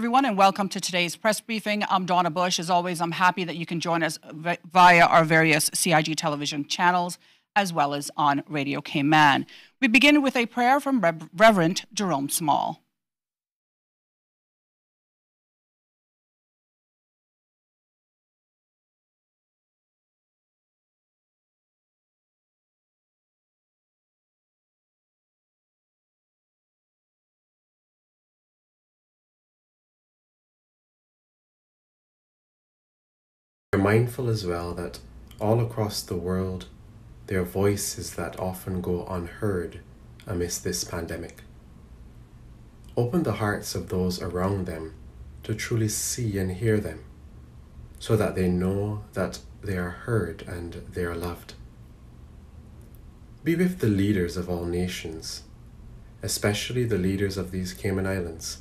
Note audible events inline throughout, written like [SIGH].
Everyone, and welcome to today's press briefing. I'm Donna Bush. As always, I'm happy that you can join us via our various CIG television channels as well as on Radio Cayman. We begin with a prayer from Reverend Jerome Small. Mindful as well that all across the world, there are voices that often go unheard amidst this pandemic. Open the hearts of those around them to truly see and hear them so that they know that they are heard and they are loved. Be with the leaders of all nations, especially the leaders of these Cayman Islands.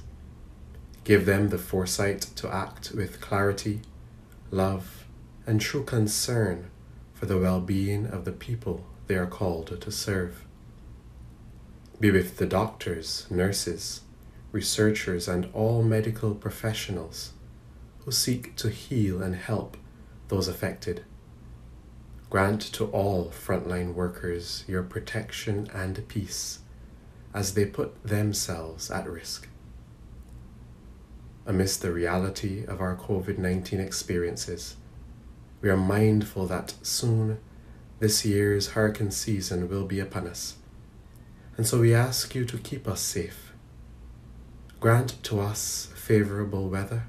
Give them the foresight to act with clarity, love, and true concern for the well being of the people they are called to serve. Be with the doctors, nurses, researchers, and all medical professionals who seek to heal and help those affected. Grant to all frontline workers your protection and peace as they put themselves at risk. Amidst the reality of our COVID 19 experiences, we are mindful that soon this year's hurricane season will be upon us. And so we ask you to keep us safe. Grant to us favorable weather.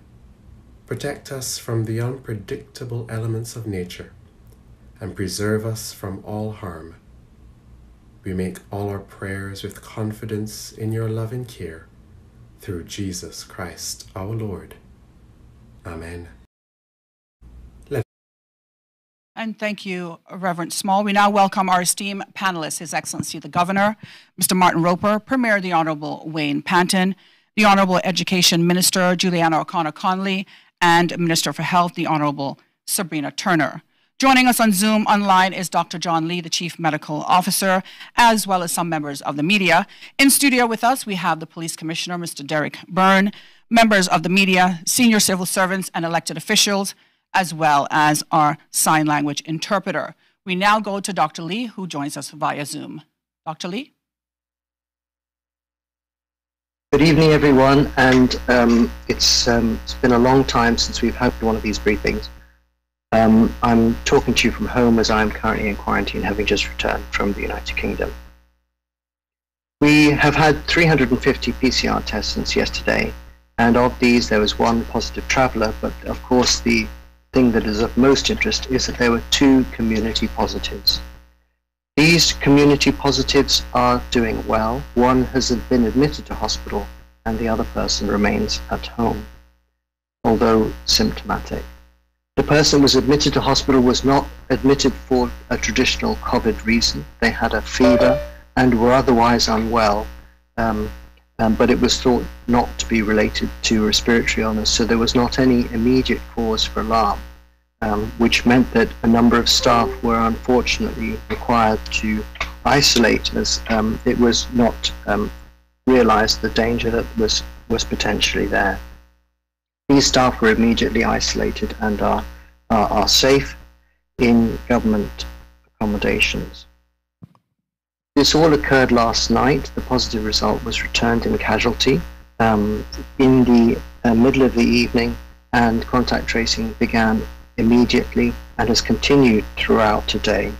Protect us from the unpredictable elements of nature and preserve us from all harm. We make all our prayers with confidence in your loving care through Jesus Christ our Lord. Amen. And thank you, Reverend Small. We now welcome our esteemed panelists, His Excellency the Governor, Mr. Martyn Roper, Premier the Honorable Wayne Panton, the Honorable Education Minister Juliana O'Connor Connolly, and Minister for Health, the Honorable Sabrina Turner. Joining us on Zoom online is Dr. John Lee, the Chief Medical Officer, as well as some members of the media. In studio with us, we have the Police Commissioner, Mr. Derek Byrne, members of the media, senior civil servants, and elected officials, as well as our sign language interpreter. We now go to Dr. Lee, who joins us via Zoom. Dr. Lee? Good evening, everyone, and um, it's, um, it's been a long time since we've had one of these briefings. Um, I'm talking to you from home as I'm currently in quarantine, having just returned from the United Kingdom. We have had 350 PCR tests since yesterday, and of these there was one positive traveller, but of course the thing that is of most interest is that there were two community positives. These community positives are doing well. One has been admitted to hospital and the other person remains at home, although symptomatic. The person was admitted to hospital was not admitted for a traditional COVID reason. They had a fever and were otherwise unwell, um, um, but it was thought not to be related to respiratory illness, so there was not any immediate cause for alarm, um, which meant that a number of staff were unfortunately required to isolate as um, it was not um, realized the danger that was, was potentially there. These staff were immediately isolated and are, are, are safe in government accommodations. This all occurred last night. The positive result was returned in casualty um, in the uh, middle of the evening, and contact tracing began immediately and has continued throughout today.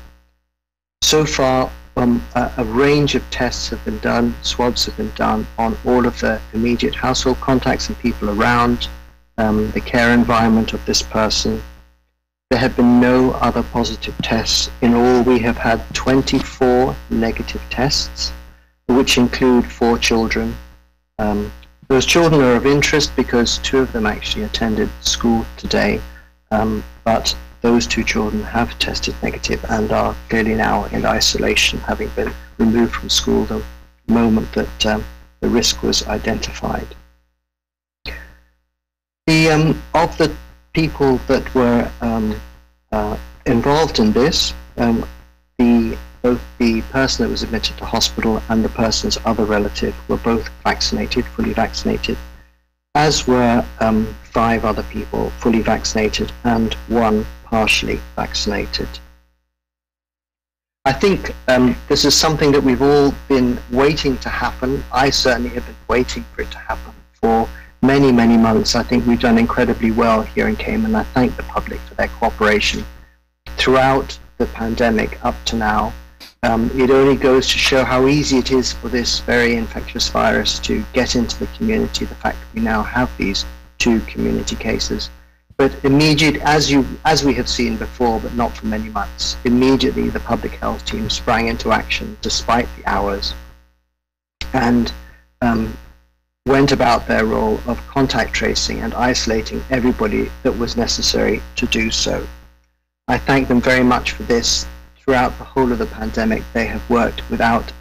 So far, um, a, a, range of tests have been done, swabs have been done on all of the immediate household contacts and people around um, the care environment of this person, there have been no other positive tests. In all, we have had 24 negative tests, which include four children. Um, those children are of interest because two of them actually attended school today, um, but those two children have tested negative and are clearly now in isolation, having been removed from school the moment that um, the risk was identified. The um, of the people that were um, uh, involved in this, um, the, both the person that was admitted to hospital and the person's other relative were both vaccinated, fully vaccinated. as were um, five other people fully vaccinated and one partially vaccinated. I think um, this is something that we've all been waiting to happen. I certainly have been waiting for it to happen for many, many months. I think we've done incredibly well here in Cayman. I thank the public for their cooperation throughout the pandemic up to now. Um, it only goes to show how easy it is for this very infectious virus to get into the community. The fact that we now have these two community cases, but immediate as you as we have seen before, but not for many months. Immediately, the public health team sprang into action despite the hours, and um, went about their role of contact tracing and isolating everybody that was necessary to do so. I thank them very much for this throughout the whole of the pandemic, they have worked without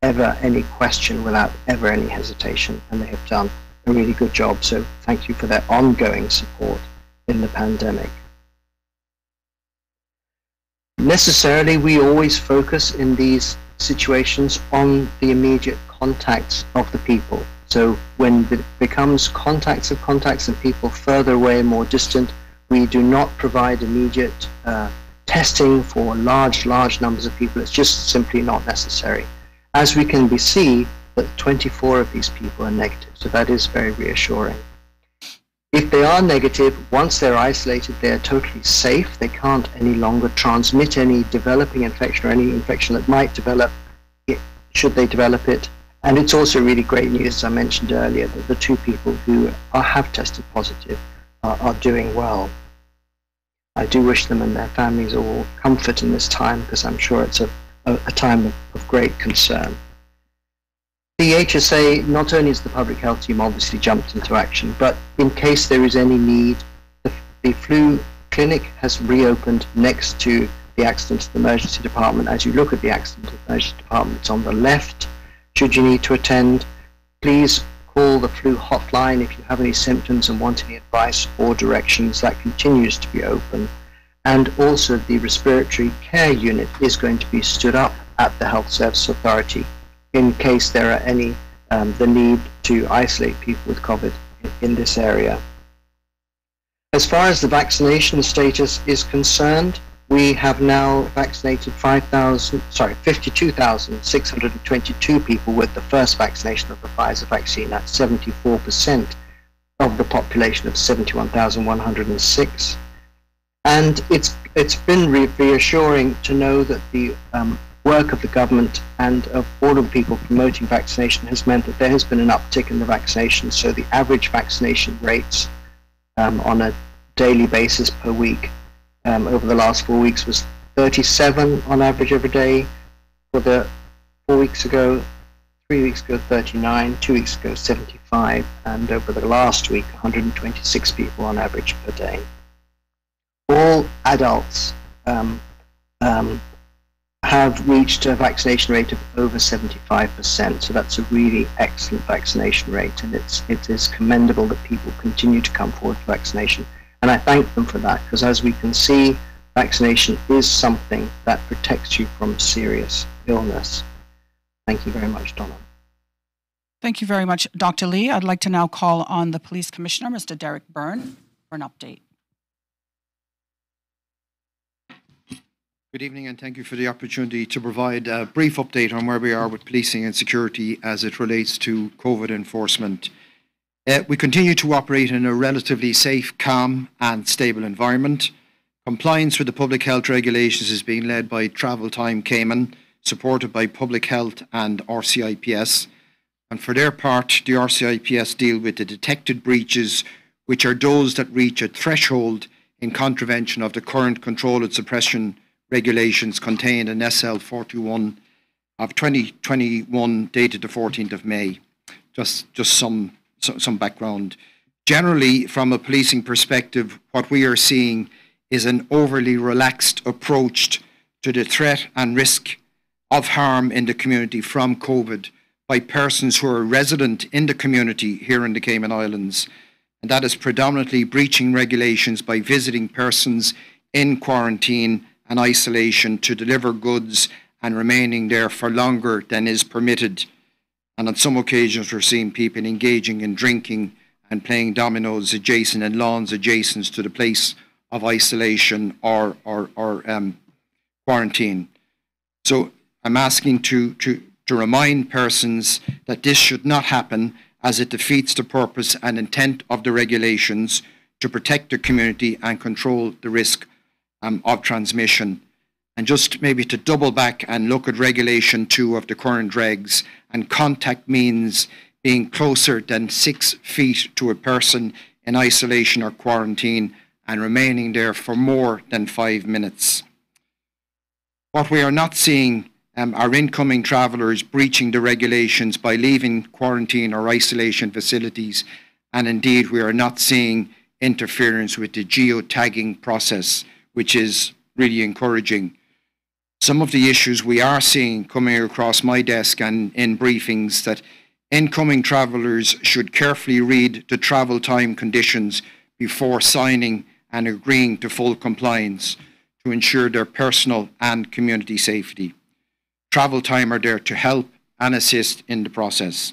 ever any question, without ever any hesitation, and they have done a really good job. So thank you for their ongoing support in the pandemic. Necessarily, we always focus in these situations on the immediate contacts of the people. So when it becomes contacts of contacts and people further away, more distant, we do not provide immediate uh, testing for large, large numbers of people. It's just simply not necessary. As we can be see that 24 of these people are negative, so that is very reassuring. If they are negative, once they're isolated, they're totally safe. They can't any longer transmit any developing infection or any infection that might develop should they develop it. And it's also really great news, as I mentioned earlier, that the two people who are, have tested positive are, are doing well. I do wish them and their families all comfort in this time because I'm sure it's a, a, a time of, of, great concern. The HSA, not only has the public health team obviously jumped into action, but in case there is any need, the, the flu clinic has reopened next to the accident and emergency department. As you look at the accident and emergency department, it's on the left. Should you need to attend, please call the flu hotline if you have any symptoms and want any advice or directions. That continues to be open. And also the respiratory care unit is going to be stood up at the Health Service Authority in case there are any um, the need to isolate people with COVID in this area. As far as the vaccination status is concerned, we have now vaccinated 5,000, sorry, 52,622 people with the first vaccination of the Pfizer vaccine. That's 74% of the population of 71,106. And it's it's been re- reassuring to know that the um, work of the government and of all of the people promoting vaccination has meant that there has been an uptick in the vaccination. So the average vaccination rates um, on a daily basis per week um, over the last four weeks was 37 on average every day. For the four weeks ago, three weeks ago, 39, two weeks ago, 75, and over the last week, 126 people on average per day. All adults um, um, have reached a vaccination rate of over 75%. So that's a really excellent vaccination rate, and it's it is commendable that people continue to come forward for vaccination. And I thank them for that because, as we can see, vaccination is something that protects you from serious illness. Thank you very much, Donna. Thank you very much, Dr. Lee. I'd like to now call on the Police Commissioner, Mr. Derek Byrne, for an update. Good evening, and thank you for the opportunity to provide a brief update on where we are with policing and security as it relates to COVID enforcement. Uh, we continue to operate in a relatively safe, calm, and stable environment. Compliance with the public health regulations is being led by Travel Time Cayman, supported by Public Health and RCIPS. And for their part, the RCIPS deal with the detected breaches, which are those that reach a threshold in contravention of the current control and suppression regulations contained in SL 41 of 2021, dated the 14th of May. Just, just some some background. Generally, from a policing perspective, what we are seeing is an overly relaxed approach to the threat and risk of harm in the community from COVID by persons who are resident in the community here in the Cayman Islands. And that is predominantly breaching regulations by visiting persons in quarantine and isolation to deliver goods and remaining there for longer than is permitted and on some occasions, we're seeing people engaging in drinking and playing dominoes adjacent and lawns adjacent to the place of isolation or, or, or um, quarantine. So I'm asking to, to, to remind persons that this should not happen as it defeats the purpose and intent of the regulations to protect the community and control the risk um, of transmission. And just maybe to double back and look at regulation two of the current regs and contact means being closer than six feet to a person in isolation or quarantine and remaining there for more than five minutes. What we are not seeing um, are incoming travellers breaching the regulations by leaving quarantine or isolation facilities, and indeed we are not seeing interference with the geotagging process, which is really encouraging. Some of the issues we are seeing coming across my desk and in briefings that incoming travellers should carefully read the travel time conditions before signing and agreeing to full compliance to ensure their personal and community safety. Travel time are there to help and assist in the process.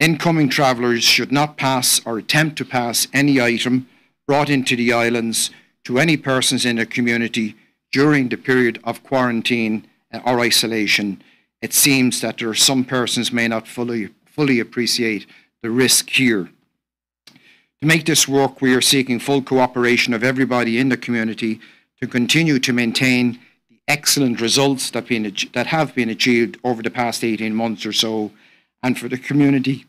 Incoming travellers should not pass or attempt to pass any item brought into the islands to any persons in the community during the period of quarantine or isolation. It seems that there are some persons may not fully, fully appreciate the risk here. To make this work, we are seeking full cooperation of everybody in the community to continue to maintain the excellent results that, been, that have been achieved over the past 18 months or so, and for the community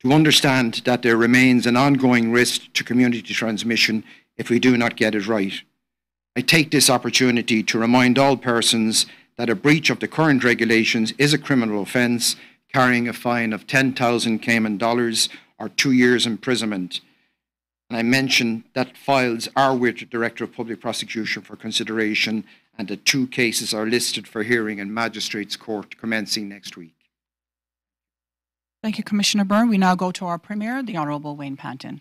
to understand that there remains an ongoing risk to community transmission if we do not get it right. I take this opportunity to remind all persons that a breach of the current regulations is a criminal offence carrying a fine of 10,000 Cayman dollars or two years imprisonment. And I mention that files are with the Director of Public Prosecution for consideration, and the two cases are listed for hearing in Magistrates Court commencing next week. Thank you, Commissioner Byrne. We now go to our Premier, the Honourable Wayne Panton.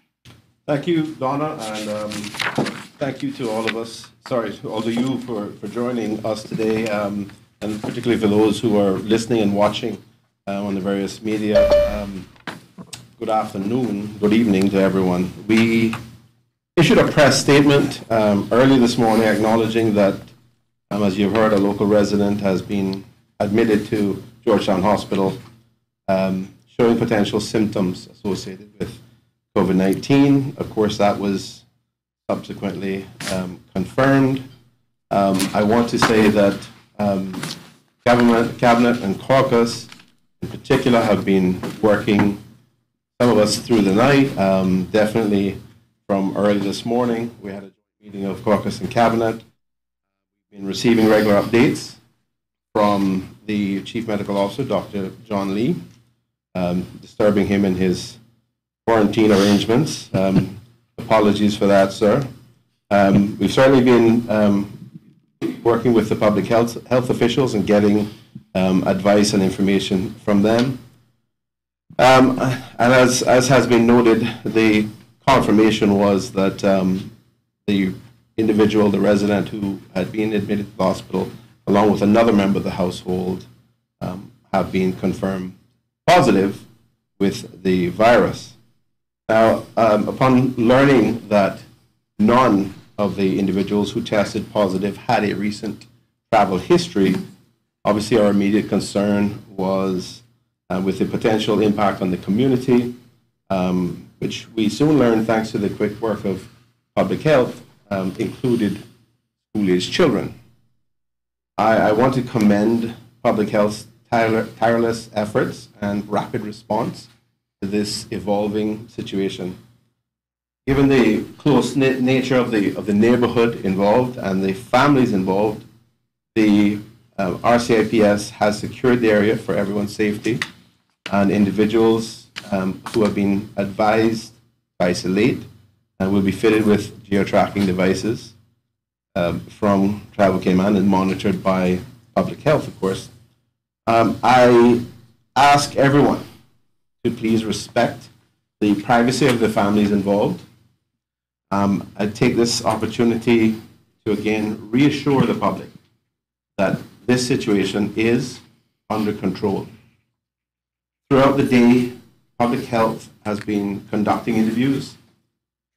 Thank you, Donna, and um, thank you to all of us, sorry, to all of you for, for joining us today, um, and particularly for those who are listening and watching uh, on the various media. Um, good afternoon, good evening to everyone. We issued a press statement um, early this morning acknowledging that, um, as you've heard, a local resident has been admitted to George Town Hospital um, showing potential symptoms associated with COVID 19. Of course, that was subsequently um, confirmed. Um, I want to say that um, government, Cabinet and caucus in particular have been working some of us through the night, um, definitely from early this morning. We had a meeting of caucus and cabinet. We've been receiving regular updates from the chief medical officer, Dr. John Lee, um, disturbing him in his quarantine arrangements. Apologies for that, sir. Um, we've certainly been um, working with the public health, health officials and getting um, advice and information from them. Um, and as, as has been noted, the confirmation was that um, the individual, the resident who had been admitted to the hospital, along with another member of the household, um, have been confirmed positive with the virus. Now, um, upon learning that none of the individuals who tested positive had a recent travel history, obviously our immediate concern was uh, with the potential impact on the community, um, which we soon learned, thanks to the quick work of public health, um, included school-aged children. I, I, want to commend public health's tireless efforts and rapid response to this evolving situation. Given the close-knit nature of the, of the neighborhood involved and the families involved, the uh, RCIPS has secured the area for everyone's safety and individuals um, who have been advised to isolate and will be fitted with geo-tracking devices um, from Travel Cayman and monitored by public health, of course. Um, I ask everyone to please respect the privacy of the families involved. Um, I take this opportunity to again reassure the public that this situation is under control. Throughout the day, public health has been conducting interviews,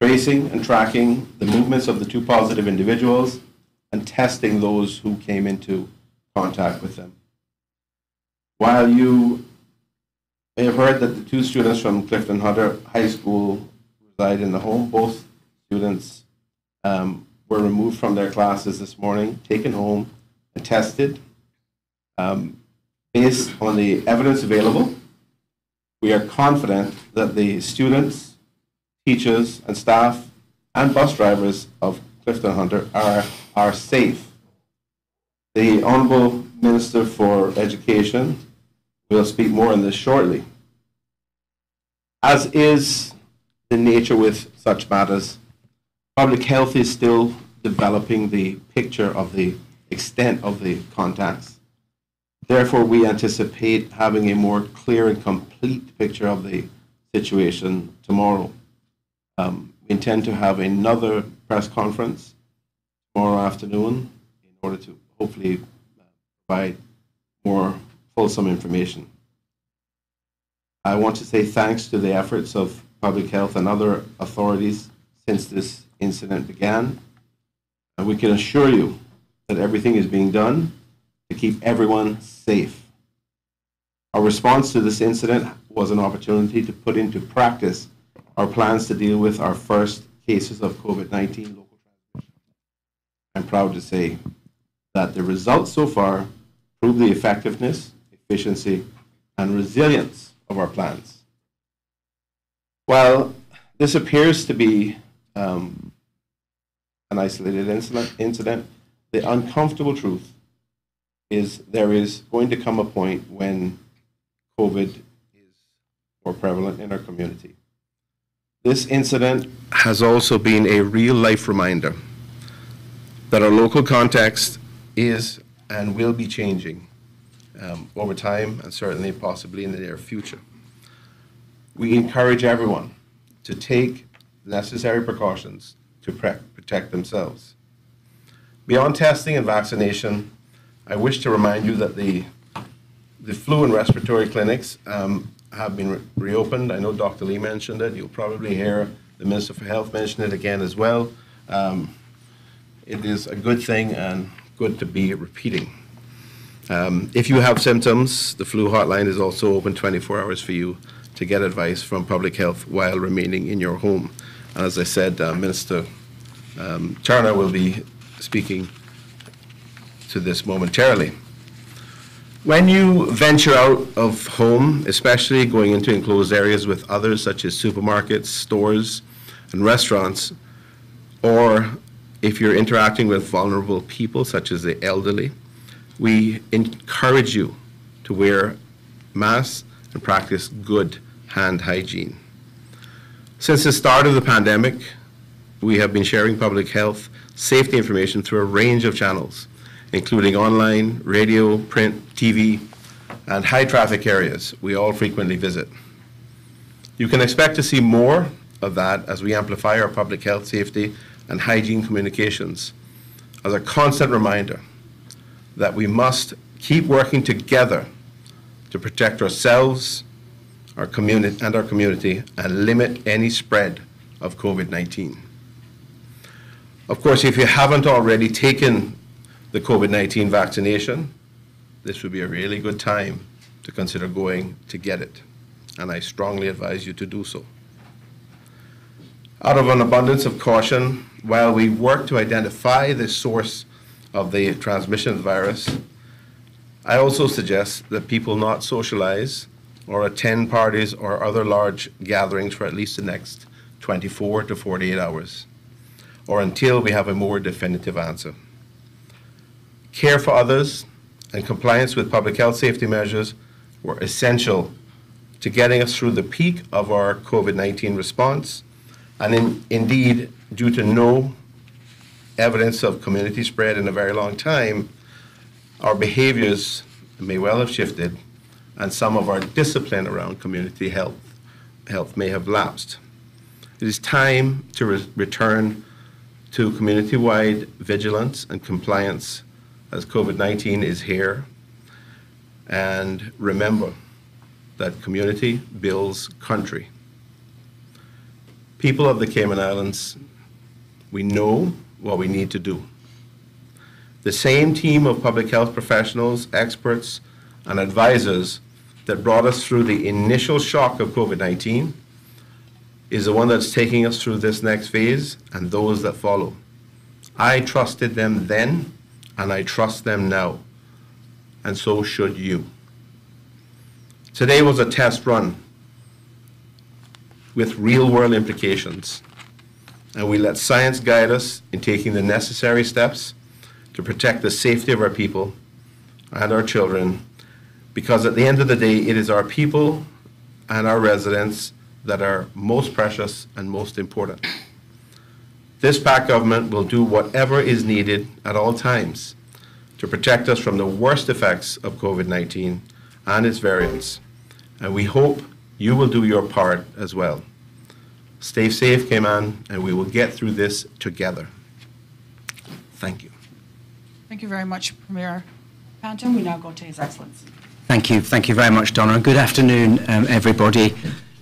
tracing and tracking the movements of the two positive individuals, and testing those who came into contact with them. While you may have heard that the two students from Clifton Hunter High School reside in the home, both students um, were removed from their classes this morning, taken home, and tested. Um, based on the evidence available, we are confident that the students, teachers, and staff and bus drivers of Clifton Hunter are, are safe. The Honourable Minister for Education will speak more on this shortly. As is the nature with such matters, public health is still developing the picture of the extent of the contacts. Therefore, we anticipate having a more clear and complete picture of the situation tomorrow. Um, we intend to have another press conference tomorrow afternoon in order to hopefully uh, provide more fulsome information. I want to say thanks to the efforts of public health and other authorities since this incident began. And we can assure you that everything is being done to keep everyone safe. Our response to this incident was an opportunity to put into practice our plans to deal with our first cases of COVID 19 local transmission. I'm proud to say that the results so far prove the effectiveness, efficiency, and resilience of our plans. While this appears to be um, an isolated incident, incident, the uncomfortable truth is there is going to come a point when COVID is more prevalent in our community. This incident has also been a real life reminder that our local context is and will be changing um, over time and certainly possibly in the near future. We encourage everyone to take necessary precautions to protect themselves. Beyond testing and vaccination, I wish to remind you that the, the flu and respiratory clinics um, have been re- reopened. I know Dr. Lee mentioned it. You'll probably hear the Minister for Health mention it again as well. Um, it is a good thing and good to be repeating. Um, if you have symptoms, the flu hotline is also open 24 hours for you to get advice from public health while remaining in your home. And as I said, uh, Minister um, Turner will be speaking to this momentarily. When you venture out of home, especially going into enclosed areas with others such as supermarkets, stores, and restaurants, or if you're interacting with vulnerable people such as the elderly, we encourage you to wear masks and practice good hand hygiene. Since the start of the pandemic, we have been sharing public health safety information through a range of channels, including online, radio, print, TV, and high traffic areas we all frequently visit. You can expect to see more of that as we amplify our public health safety and hygiene communications as a constant reminder that we must keep working together to protect ourselves our community and our community and limit any spread of COVID-19. Of course, if you haven't already taken the COVID-19 vaccination, this would be a really good time to consider going to get it, and I strongly advise you to do so. Out of an abundance of caution, while we work to identify the source of the transmission of the virus, I also suggest that people not socialize or attend parties or other large gatherings for at least the next 24 to 48 hours, or until we have a more definitive answer. Care for others and compliance with public health safety measures were essential to getting us through the peak of our COVID 19 response, and in, indeed, due to no evidence of community spread in a very long time, our behaviors may well have shifted and some of our discipline around community health, health may have lapsed. It is time to re- return to community wide vigilance and compliance as COVID 19 is here. And remember that community builds country. People of the Cayman Islands, we know what we need to do. The same team of public health professionals, experts, and advisors that brought us through the initial shock of COVID 19 is the one that's taking us through this next phase and those that follow. I trusted them then, and I trust them now, and so should you. Today was a test run with real world implications, and we let science guide us in taking the necessary steps to protect the safety of our people and our children, because at the end of the day, it is our people and our residents that are most precious and most important. This PACT government will do whatever is needed at all times to protect us from the worst effects of COVID 19 and its variants and we hope you will do your part as well. Stay safe, Cayman, and we will get through this together. Thank you. Thank you very much, Premier Panton. We now go to His Excellency. Thank you. Thank you very much, Donna. And good afternoon, um, everybody.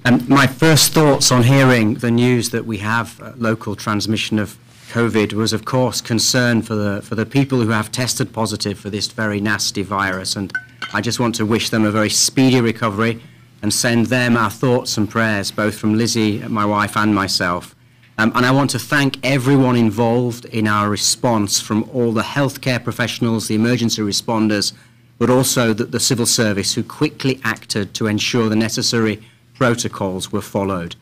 Um, my first thoughts on hearing the news that we have uh, local transmission of COVID was, of course, concern for the, for the people who have tested positive for this very nasty virus. And I just want to wish them a very speedy recovery and send them our thoughts and prayers, both from Lizzie, my wife, and myself. Um, and I want to thank everyone involved in our response from all the healthcare professionals, the emergency responders, but also the, the civil service who quickly acted to ensure the necessary protocols were followed.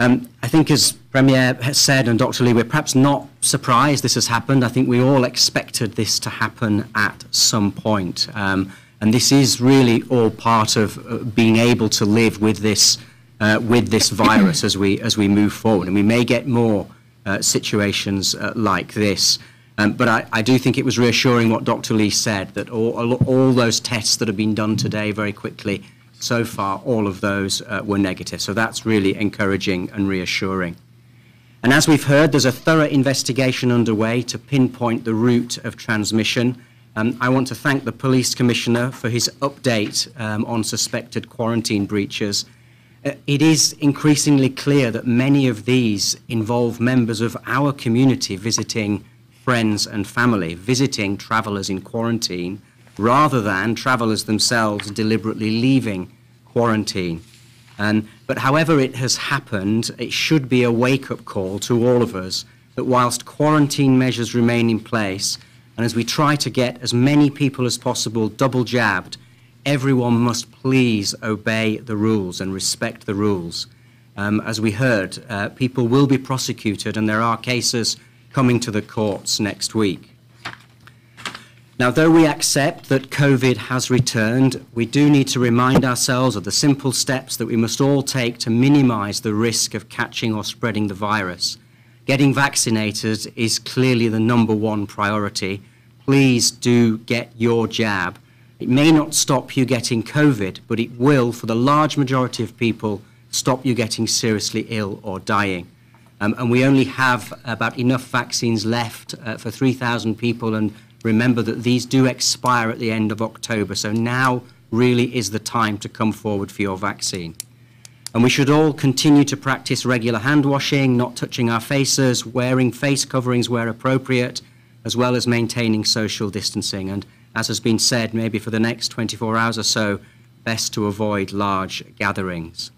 Um, I think, as Premier has said and Dr. Lee, we're perhaps not surprised this has happened. I think we all expected this to happen at some point. Um, and this is really all part of uh, being able to live with this, uh, with this virus as we, as we move forward. And we may get more uh, situations uh, like this. Um, but I, I, do think it was reassuring what Dr. Lee said, that all, all, those tests that have been done today very quickly, so far, all of those uh, were negative. So that's really encouraging and reassuring. And as we've heard, there's a thorough investigation underway to pinpoint the route of transmission um, I want to thank the Police Commissioner for his update um, on suspected quarantine breaches. Uh, it is increasingly clear that many of these involve members of our community visiting friends and family, visiting travellers in quarantine, rather than travellers themselves deliberately leaving quarantine. And, but however it has happened, it should be a wake up call to all of us that whilst quarantine measures remain in place, and as we try to get as many people as possible double jabbed, everyone must please obey the rules and respect the rules. Um, as we heard, uh, people will be prosecuted, and there are cases coming to the courts next week. Now, though we accept that COVID has returned, we do need to remind ourselves of the simple steps that we must all take to minimize the risk of catching or spreading the virus. Getting vaccinated is clearly the number one priority. Please do get your jab. It may not stop you getting COVID, but it will, for the large majority of people, stop you getting seriously ill or dying. Um, and we only have about enough vaccines left uh, for 3,000 people. And remember that these do expire at the end of October. So now really is the time to come forward for your vaccine. And we should all continue to practice regular hand washing, not touching our faces, wearing face coverings where appropriate, as well as maintaining social distancing. And as has been said, maybe for the next 24 hours or so, best to avoid large gatherings.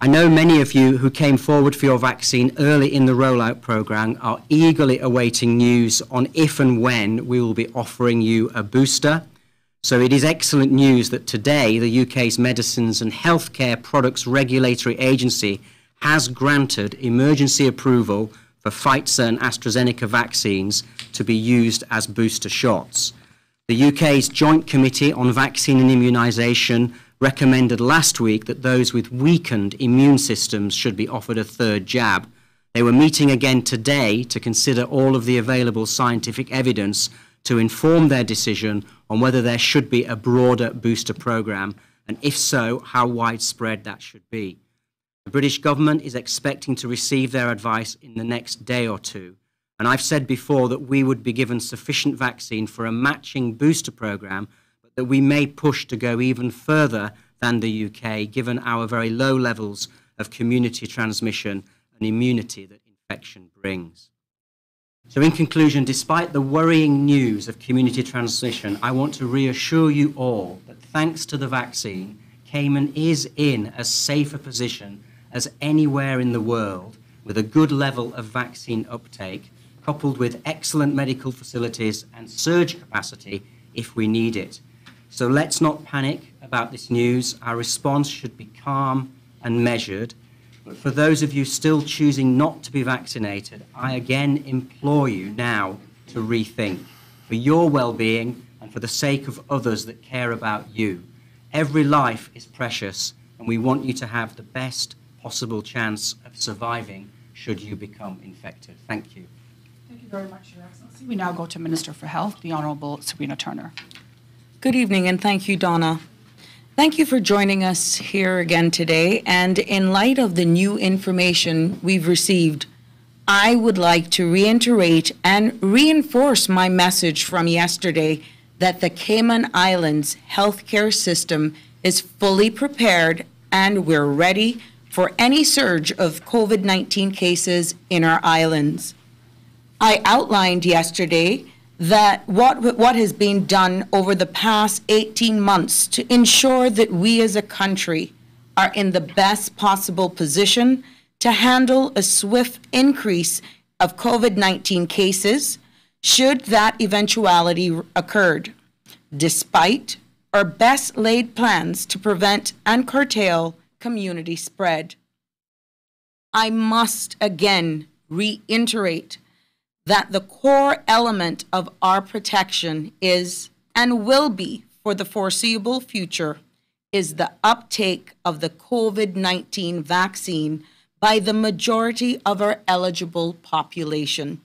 I know many of you who came forward for your vaccine early in the rollout programme are eagerly awaiting news on if and when we will be offering you a booster so it is excellent news that today the UK's Medicines and Healthcare Products Regulatory Agency has granted emergency approval for Pfizer and AstraZeneca vaccines to be used as booster shots. The UK's Joint Committee on Vaccine and Immunisation recommended last week that those with weakened immune systems should be offered a third jab. They were meeting again today to consider all of the available scientific evidence to inform their decision on whether there should be a broader booster programme, and if so, how widespread that should be. The British government is expecting to receive their advice in the next day or two. And I've said before that we would be given sufficient vaccine for a matching booster programme, but that we may push to go even further than the UK, given our very low levels of community transmission and immunity that infection brings. So, in conclusion, despite the worrying news of community transmission, I want to reassure you all that thanks to the vaccine, Cayman is in as safe a position as anywhere in the world with a good level of vaccine uptake, coupled with excellent medical facilities and surge capacity if we need it. So let's not panic about this news. Our response should be calm and measured for those of you still choosing not to be vaccinated, I again implore you now to rethink for your well being and for the sake of others that care about you. Every life is precious, and we want you to have the best possible chance of surviving should you become infected. Thank you. Thank you very much, Your Excellency. We now go to Minister for Health, the Honourable Sabrina Turner. Good evening, and thank you, Donna. Thank you for joining us here again today. And in light of the new information we've received, I would like to reiterate and reinforce my message from yesterday that the Cayman Islands healthcare system is fully prepared and we're ready for any surge of COVID 19 cases in our islands. I outlined yesterday that what, what has been done over the past 18 months to ensure that we as a country are in the best possible position to handle a swift increase of COVID 19 cases should that eventuality occurred, despite our best laid plans to prevent and curtail community spread. I must again reiterate that the core element of our protection is and will be for the foreseeable future is the uptake of the COVID 19 vaccine by the majority of our eligible population.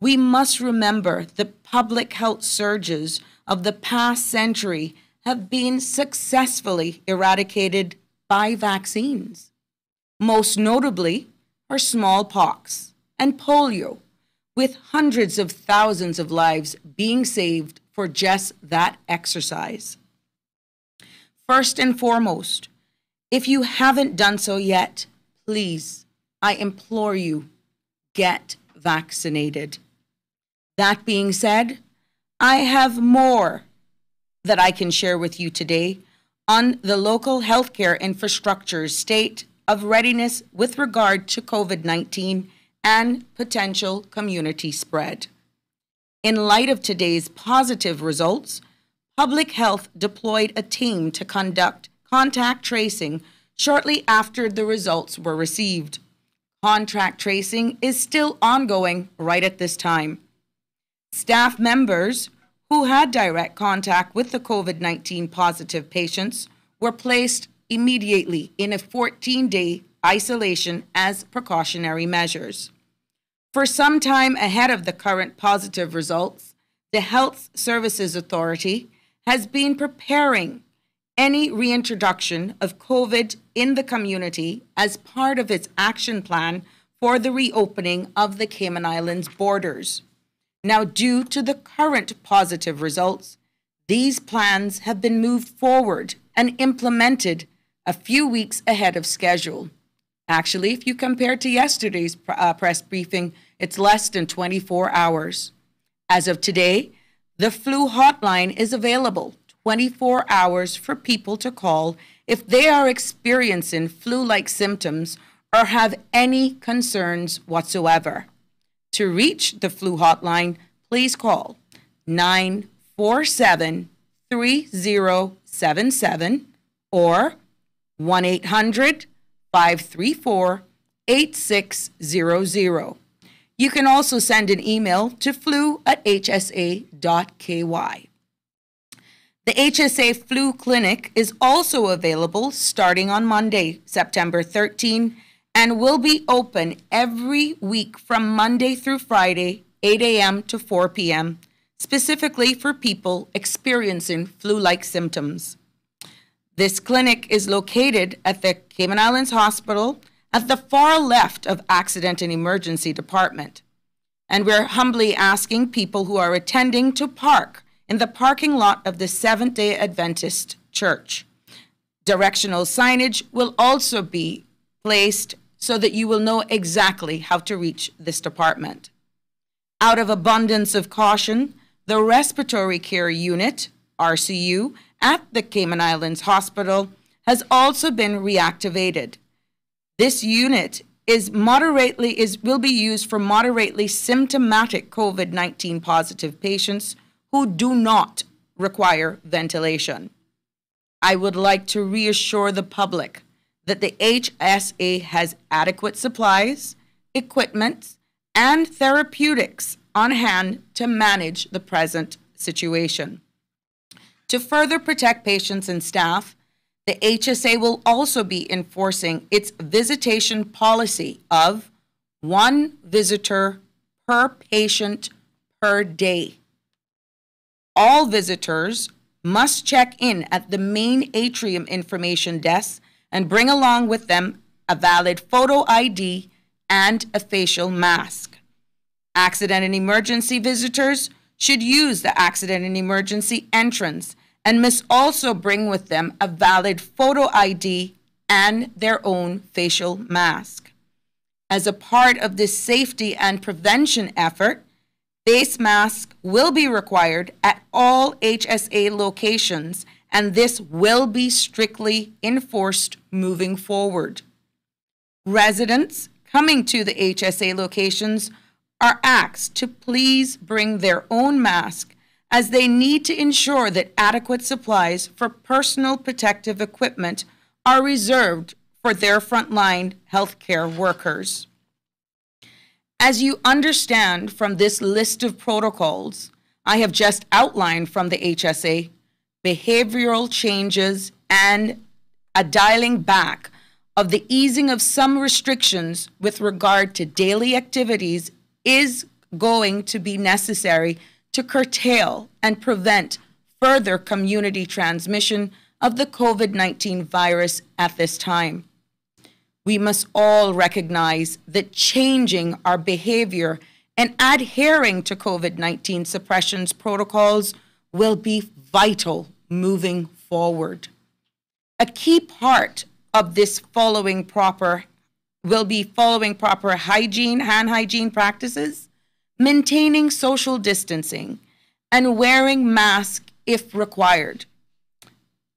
We must remember the public health surges of the past century have been successfully eradicated by vaccines. Most notably are smallpox and polio, with hundreds of thousands of lives being saved for just that exercise. First and foremost, if you haven't done so yet, please, I implore you, get vaccinated. That being said, I have more that I can share with you today on the local healthcare infrastructure's state of readiness with regard to COVID 19 and potential community spread. In light of today's positive results, Public Health deployed a team to conduct contact tracing shortly after the results were received. Contact tracing is still ongoing right at this time. Staff members who had direct contact with the COVID 19 positive patients were placed immediately in a 14 day isolation as precautionary measures. For some time ahead of the current positive results, the Health Services Authority has been preparing any reintroduction of COVID in the community as part of its action plan for the reopening of the Cayman Islands borders. Now, due to the current positive results, these plans have been moved forward and implemented a few weeks ahead of schedule. Actually, if you compare to yesterday's uh, press briefing, it's less than 24 hours. As of today, the flu hotline is available 24 hours for people to call if they are experiencing flu like symptoms or have any concerns whatsoever. To reach the flu hotline, please call 947 3077 or 1 800 534 8600. You can also send an email to flu at hsa.ky. The HSA Flu Clinic is also available starting on Monday, September 13, and will be open every week from Monday through Friday, 8 a.m. to 4 p.m., specifically for people experiencing flu like symptoms. This clinic is located at the Cayman Islands Hospital at the far left of Accident and Emergency Department. And we're humbly asking people who are attending to park in the parking lot of the Seventh day Adventist Church. Directional signage will also be placed so that you will know exactly how to reach this department. Out of abundance of caution, the Respiratory Care Unit, RCU, at the Cayman Islands Hospital has also been reactivated. This unit is moderately is will be used for moderately symptomatic COVID-19 positive patients who do not require ventilation. I would like to reassure the public that the HSA has adequate supplies, equipment, and therapeutics on hand to manage the present situation. To further protect patients and staff, the HSA will also be enforcing its visitation policy of one visitor per patient per day. All visitors must check in at the main atrium information desk and bring along with them a valid photo ID and a facial mask. Accident and emergency visitors should use the accident and emergency entrance and must also bring with them a valid photo ID and their own facial mask. As a part of this safety and prevention effort, face masks will be required at all HSA locations, and this will be strictly enforced moving forward. Residents coming to the HSA locations are asked to please bring their own mask as they need to ensure that adequate supplies for personal protective equipment are reserved for their frontline healthcare workers. As you understand from this list of protocols I have just outlined from the HSA, behavioral changes and a dialing back of the easing of some restrictions with regard to daily activities is going to be necessary to curtail and prevent further community transmission of the COVID 19 virus at this time. We must all recognize that changing our behavior and adhering to COVID 19 suppressions protocols will be vital moving forward. A key part of this following proper will be following proper hygiene, hand hygiene practices, maintaining social distancing, and wearing masks if required.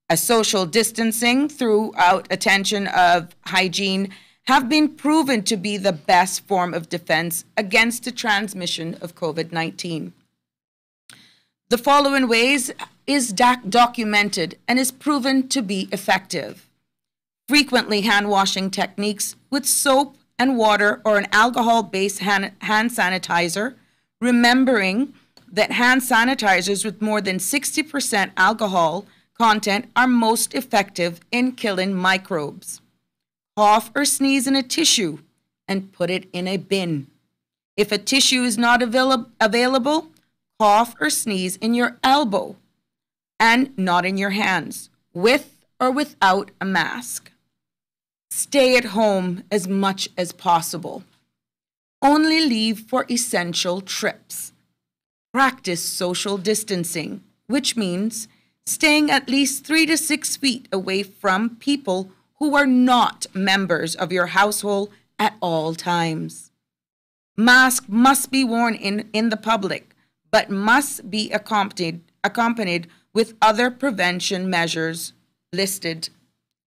A social distancing throughout attention of hygiene have been proven to be the best form of defense against the transmission of COVID 19. The following ways is doc- documented and is proven to be effective. Frequently hand washing techniques with soap and water or an alcohol based hand, hand sanitizer, remembering that hand sanitizers with more than 60% alcohol content are most effective in killing microbes. Cough or sneeze in a tissue and put it in a bin. If a tissue is not avail- available, cough or sneeze in your elbow and not in your hands, with or without a mask. Stay at home as much as possible. Only leave for essential trips. Practice social distancing, which means staying at least three to six feet away from people who are not members of your household at all times. Mask must be worn in, in the public, but must be accompanied, accompanied with other prevention measures listed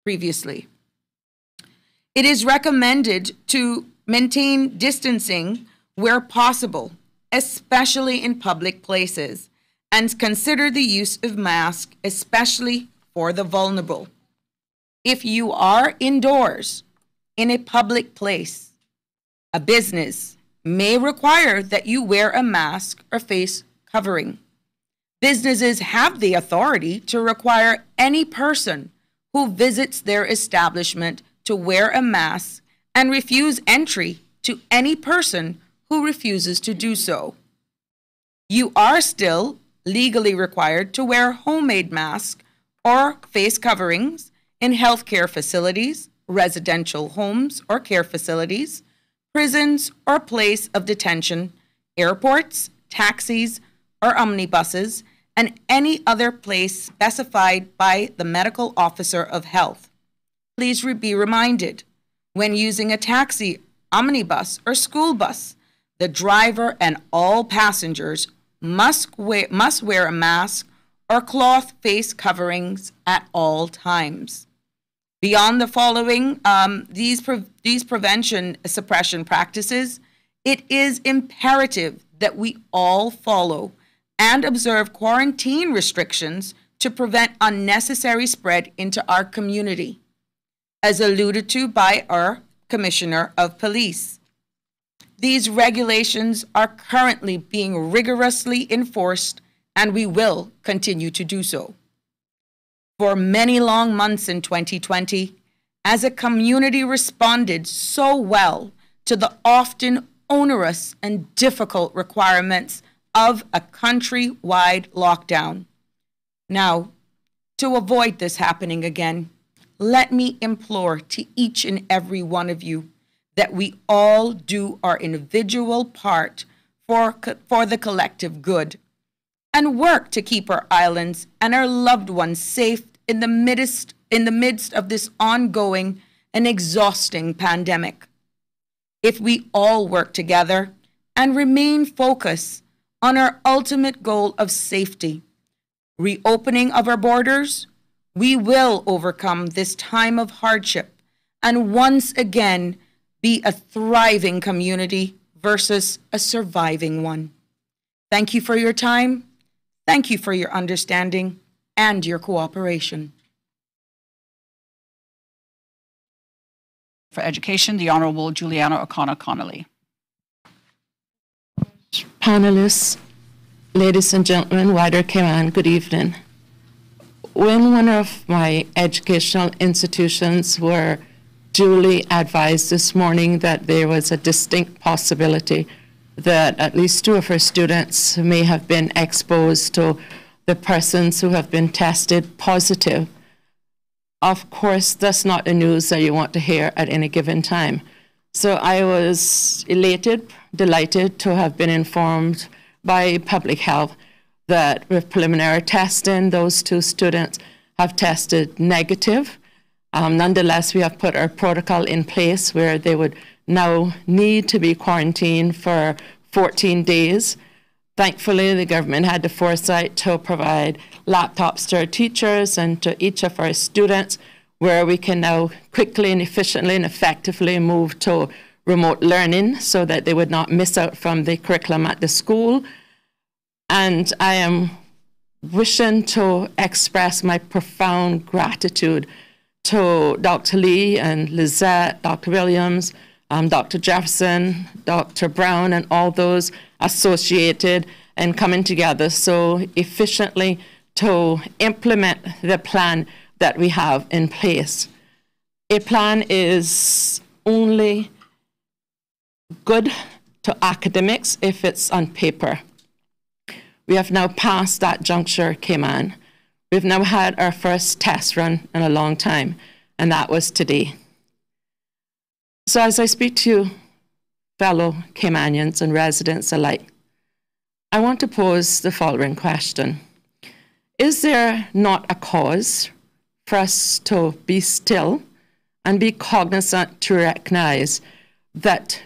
previously. It is recommended to maintain distancing where possible, especially in public places, and consider the use of masks, especially for the vulnerable. If you are indoors in a public place, a business may require that you wear a mask or face covering. Businesses have the authority to require any person who visits their establishment to wear a mask and refuse entry to any person who refuses to do so. You are still legally required to wear homemade masks or face coverings in healthcare facilities, residential homes or care facilities, prisons or place of detention, airports, taxis, or omnibuses, and any other place specified by the medical officer of health. Please be reminded when using a taxi, omnibus, or school bus, the driver and all passengers must wear, must wear a mask or cloth face coverings at all times. Beyond the following, um, these, pre- these prevention suppression practices, it is imperative that we all follow and observe quarantine restrictions to prevent unnecessary spread into our community, as alluded to by our Commissioner of Police. These regulations are currently being rigorously enforced, and we will continue to do so. For many long months in 2020, as a community responded so well to the often onerous and difficult requirements of a country-wide lockdown. Now, to avoid this happening again, let me implore to each and every one of you that we all do our individual part for, for the collective good and work to keep our islands and our loved ones safe in the midst, in the midst of this ongoing and exhausting pandemic. If we all work together and remain focused on our ultimate goal of safety, reopening of our borders, we will overcome this time of hardship and once again be a thriving community versus a surviving one. Thank you for your time. Thank you for your understanding and your cooperation. For Education, the Honorable Juliana O'Connor Connolly. Panelists, ladies and gentlemen, wider Cayman, good evening. When one of my educational institutions were duly advised this morning that there was a distinct possibility that at least two of her students may have been exposed to the persons who have been tested positive. Of course, that's not the news that you want to hear at any given time. So I was elated, delighted to have been informed by public health that with preliminary testing, those two students have tested negative. Um, nonetheless, we have put our protocol in place where they would now need to be quarantined for 14 days. Thankfully, the government had the foresight to provide laptops to our teachers and to each of our students, where we can now quickly and efficiently and effectively move to remote learning so that they would not miss out from the curriculum at the school. And I am wishing to express my profound gratitude to Dr. Lee and Lizette, Dr. Williams, um, Dr. Jefferson, Dr. Brown, and all those associated and coming together so efficiently to implement the plan that we have in place. A plan is only good to academics if it's on paper. We have now passed that juncture, Cayman. We've now had our first test run in a long time, and that was today. So as I speak to you, fellow Caymanians and residents alike, I want to pose the following question. Is there not a cause for us to be still and be cognizant to recognize that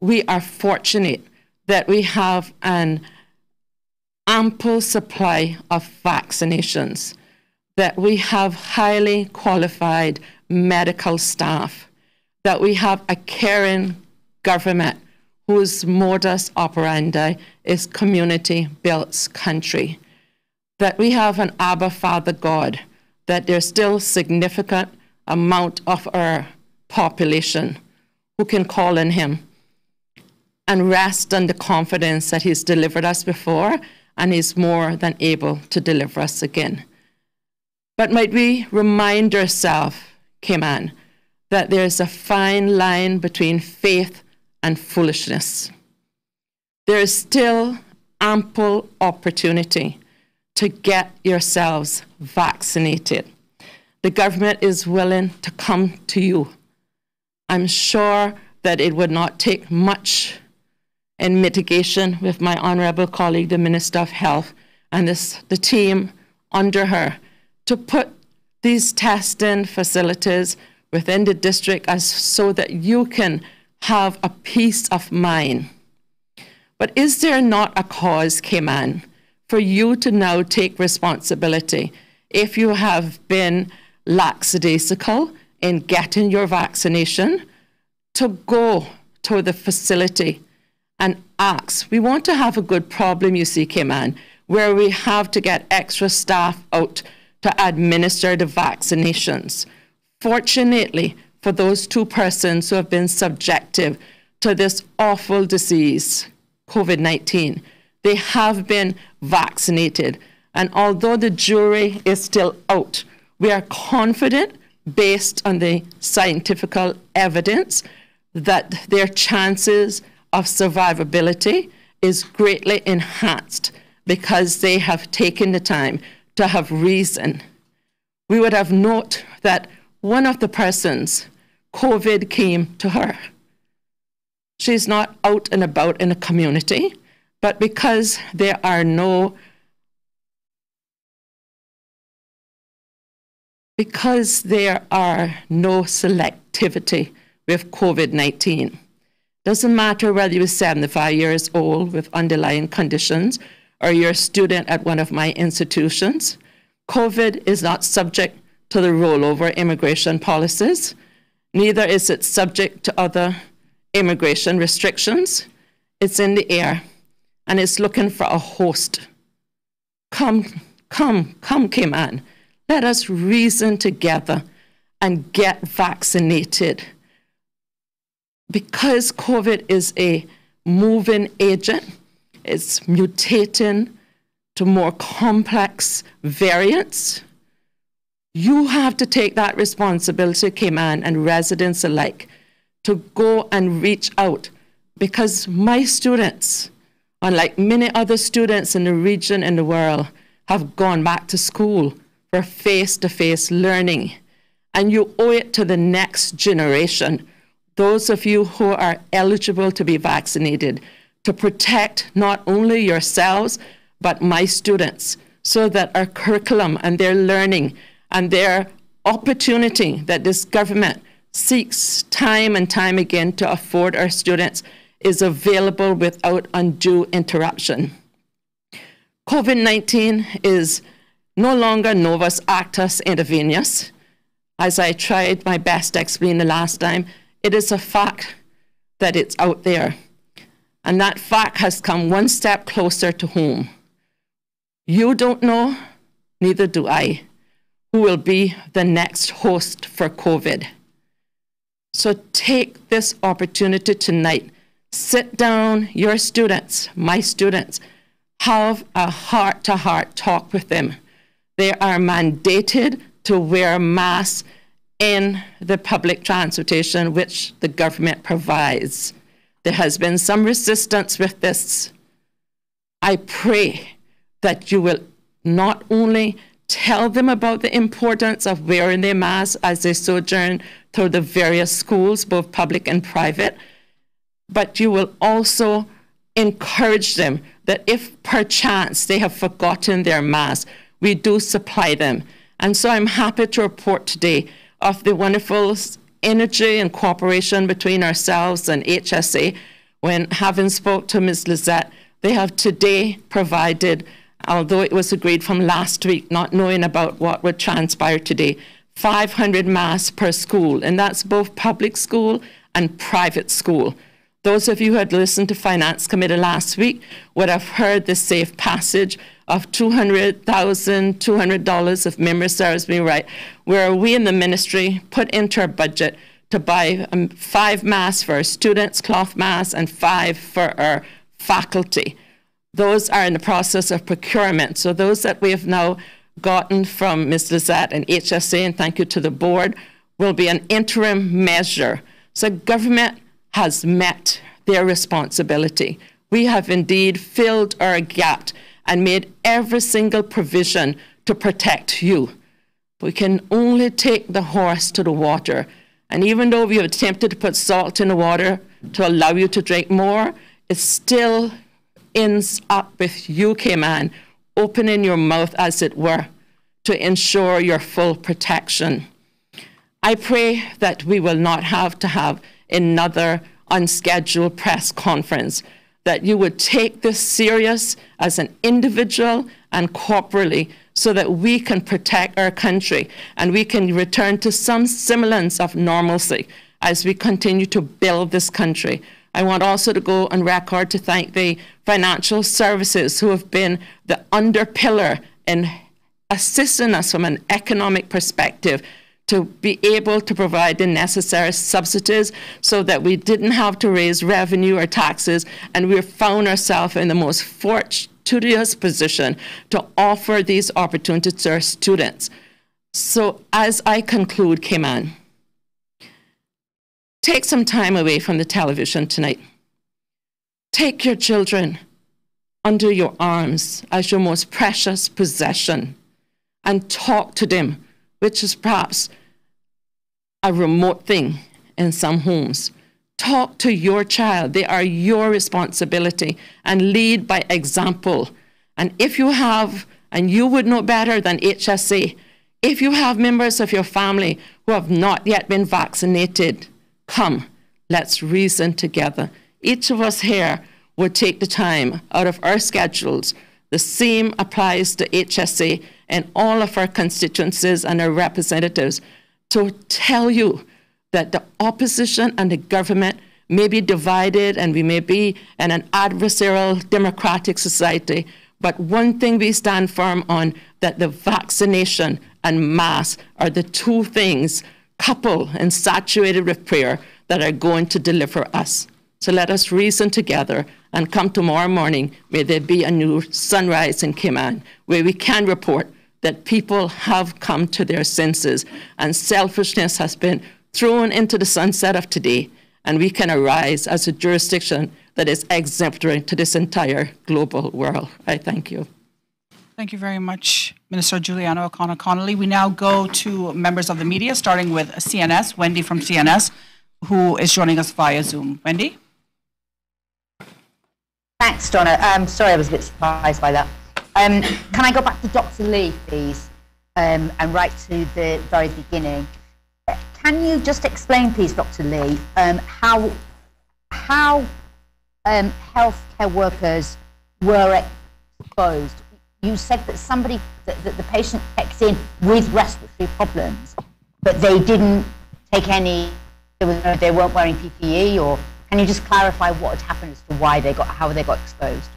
we are fortunate that we have an ample supply of vaccinations, that we have highly qualified medical staff, that we have a caring government whose modus operandi is community built country, that we have an Abba Father God, that there's still significant amount of our population who can call on him and rest on the confidence that he's delivered us before and is more than able to deliver us again. But might we remind ourselves, Cayman, that there's a fine line between faith and foolishness. There is still ample opportunity to get yourselves vaccinated. The government is willing to come to you. I'm sure that it would not take much in mitigation with my honorable colleague, the Minister of Health, and this, the team under her to put these testing facilities within the district as so that you can have a peace of mind. But is there not a cause, Cayman, for you to now take responsibility if you have been lackadaisical in getting your vaccination to go to the facility and ask? We want to have a good problem, you see, Cayman, where we have to get extra staff out to administer the vaccinations. Fortunately, for those two persons who have been subjective to this awful disease, COVID 19, they have been vaccinated. And although the jury is still out, we are confident, based on the scientific evidence, that their chances of survivability is greatly enhanced because they have taken the time to have reason. We would have note that one of the persons, COVID came to her. She's not out and about in the community, but because there are no because there are no selectivity with COVID 19. Doesn't matter whether you're 75 years old with underlying conditions or you're a student at one of my institutions. COVID is not subject to the rollover immigration policies, neither is it subject to other immigration restrictions. It's in the air and it's looking for a host. Come, come, come, Cayman. Let us reason together and get vaccinated. Because COVID is a moving agent, it's mutating to more complex variants. You have to take that responsibility, Cayman and residents alike, to go and reach out because my students, unlike many other students in the region and the world, have gone back to school for face to face learning. And you owe it to the next generation, those of you who are eligible to be vaccinated, to protect not only yourselves, but my students, so that our curriculum and their learning and their opportunity that this government seeks time and time again to afford our students is available without undue interruption. COVID 19 is no longer novus actus interveniens. As I tried my best to explain the last time, it is a fact that it's out there. And that fact has come one step closer to home. You don't know, neither do I, who will be the next host for COVID. So take this opportunity tonight. Sit down, your students, my students, have a heart to heart talk with them. They are mandated to wear masks in the public transportation which the government provides. There has been some resistance with this. I pray that you will not only tell them about the importance of wearing their masks as they sojourn through the various schools, both public and private, but you will also encourage them that if perchance they have forgotten their mask, we do supply them. And so I'm happy to report today of the wonderful energy and cooperation between ourselves and HSA. When having spoke to Ms. Lizette, they have today provided although it was agreed from last week, not knowing about what would transpire today, 500 masks per school, and that's both public school and private school. Those of you who had listened to Finance Committee last week would have heard the safe passage of $200,000, $200 if memory serves me right, where we in the ministry put into our budget to buy um, five masks for our students, cloth masks, and five for our faculty. Those are in the process of procurement. So those that we have now gotten from Ms. Lizette and HSA, and thank you to the board, will be an interim measure. So government has met their responsibility. We have indeed filled our gap and made every single provision to protect you. We can only take the horse to the water. And even though we have attempted to put salt in the water to allow you to drink more, it still ends up with you, Cayman, opening your mouth, as it were, to ensure your full protection. I pray that we will not have to have another unscheduled press conference, that you would take this serious as an individual and corporally so that we can protect our country and we can return to some semblance of normalcy as we continue to build this country. I want also to go on record to thank the financial services who have been the under pillar in assisting us from an economic perspective to be able to provide the necessary subsidies so that we didn't have to raise revenue or taxes and we found ourselves in the most fortuitous position to offer these opportunities to our students. So as I conclude, Cayman, take some time away from the television tonight. Take your children under your arms as your most precious possession and talk to them, which is perhaps a remote thing in some homes. Talk to your child. They are your responsibility and lead by example. And if you have, and you would know better than HSA, if you have members of your family who have not yet been vaccinated, come, let's reason together. Each of us here would take the time out of our schedules. The same applies to HSA and all of our constituencies and our representatives to tell you that the opposition and the government may be divided and we may be in an adversarial democratic society. But one thing we stand firm on that the vaccination and mass are the two things coupled and saturated with prayer that are going to deliver us. So let us reason together and come tomorrow morning. May there be a new sunrise in Cayman where we can report that people have come to their senses and selfishness has been thrown into the sunset of today, and we can arise as a jurisdiction that is exemplary to this entire global world. I thank you. Thank you very much, Minister Juliana O'Connor Connolly. We now go to members of the media, starting with CNS, Wendy from CNS, who is joining us via Zoom. Wendy? Thanks, Donna. Um, sorry, I was a bit surprised by that. Um, can I go back to Dr. Lee, please, um, and right to the very beginning? Can you just explain, please, Dr. Lee, um, how how um, healthcare workers were exposed? You said that somebody that, that the patient checked in with respiratory problems, but they didn't take any. They weren't wearing PPE, or can you just clarify what had happened as to why they got how they got exposed?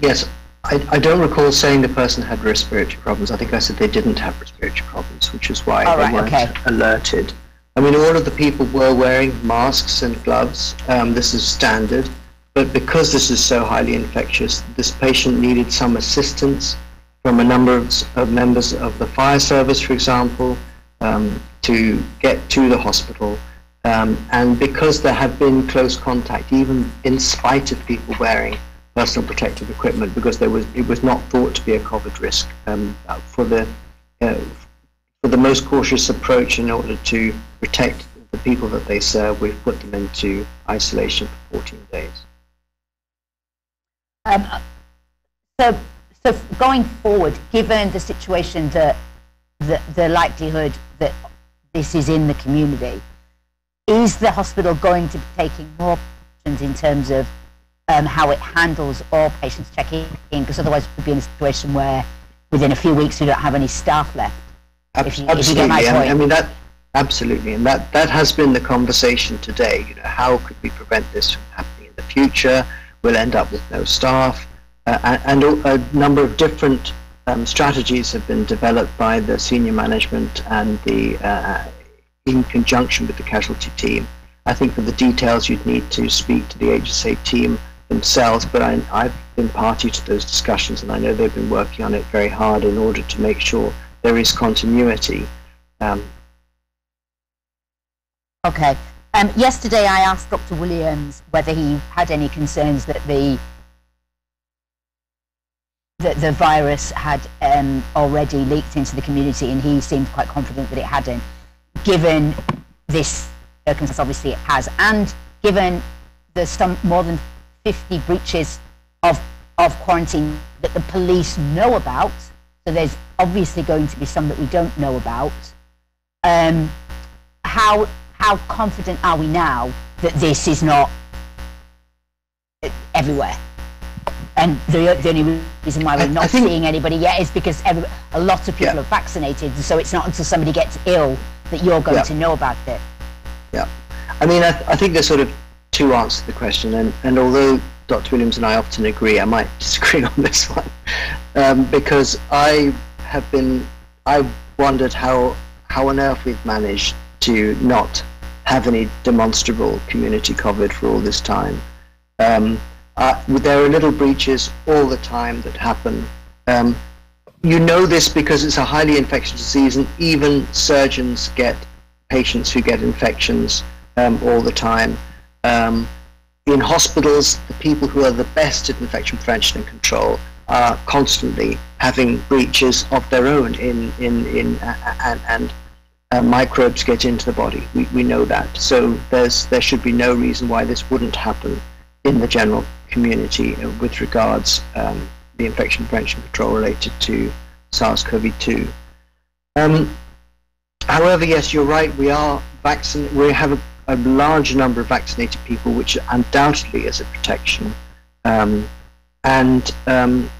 Yes, I, I, don't recall saying the person had respiratory problems. I think I said they didn't have respiratory problems, which is why they weren't okay. alerted. I mean, all of the people were wearing masks and gloves. Um, this is standard. But because this is so highly infectious, this patient needed some assistance from a number of, of members of the fire service, for example, um, to get to the hospital. Um, and because there had been close contact, even in spite of people wearing personal protective equipment because there was it was not thought to be a COVID risk um, for the uh, for the most cautious approach in order to protect the people that they serve. We've put them into isolation for 14 days. Um, so, so going forward, given the situation that the, the likelihood that this is in the community, is the hospital going to be taking more precautions in terms of um, how it handles all patients checking in, because otherwise we'd be in a situation where within a few weeks we don't have any staff left. If you, absolutely, if you I, I mean that absolutely, and that that has been the conversation today. You know, how could we prevent this from happening in the future? We'll end up with no staff, uh, and, and, a number of different um, strategies have been developed by the senior management and the uh, in conjunction with the casualty team. I think for the details, you'd need to speak to the HSA team themselves, but I, I've been party to those discussions, and I know they've been working on it very hard in order to make sure there is continuity. Um, okay. Um, yesterday, I asked Dr. Williams whether he had any concerns that the that the virus had um, already leaked into the community, and he seemed quite confident that it hadn't. Given this circumstance, obviously it has, and given the some more than 50 breaches of of quarantine that the police know about. So there's obviously going to be some that we don't know about. Um, how how confident are we now that this is not everywhere? And the, the only reason why we're not seeing anybody yet is because every, a lot of people Yeah. are vaccinated. So it's not until somebody gets ill that you're going Yeah. to know about it. Yeah. I mean, I, th- I think there's sort of two answers to the question, and, and although Dr. Williams and I often agree, I might [LAUGHS] disagree on this one, um, because I have been, I've wondered how, how on earth we've managed to not have any demonstrable community COVID for all this time. Um, uh, there are little breaches all the time that happen. Um, you know this because it's a highly infectious disease, and even surgeons get patients who get infections um, all the time. Um, in hospitals, the people who are the best at infection prevention and control are constantly having breaches of their own in in in uh, and and uh, microbes get into the body. We, we know that. So there's there should be no reason why this wouldn't happen in the general community uh, with regards um, the infection prevention control related to SARS-CoV-2. Um, however, yes, you're right. We are vaccin. We have a, a large number of vaccinated people, which undoubtedly is a protection. Um, and um,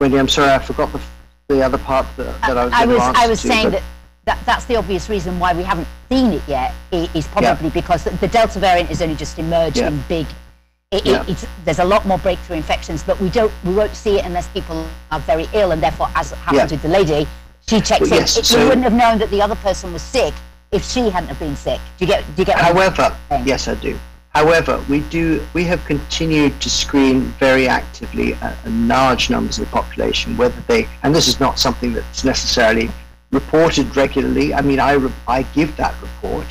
Wendy, I'm sorry, I forgot the, the other part that, that I was. I going was, I was to, saying that, that that's the obvious reason why we haven't seen it yet is probably because the, Delta variant is only just emerging Yeah. big. It, Yeah. it, it's, there's a lot more breakthrough infections, but we don't we won't see it unless people are very ill, and therefore, as happened Yeah. with the lady, she checks Well, in. yes, It- so- we wouldn't have known that the other person was sick if she hadn't have been sick. Do you get? Do you get? However, yes, I do. However, we do. We have continued to screen very actively a, a large numbers of the population, whether they and this is not something that's necessarily reported regularly. I mean, I re- I give that report,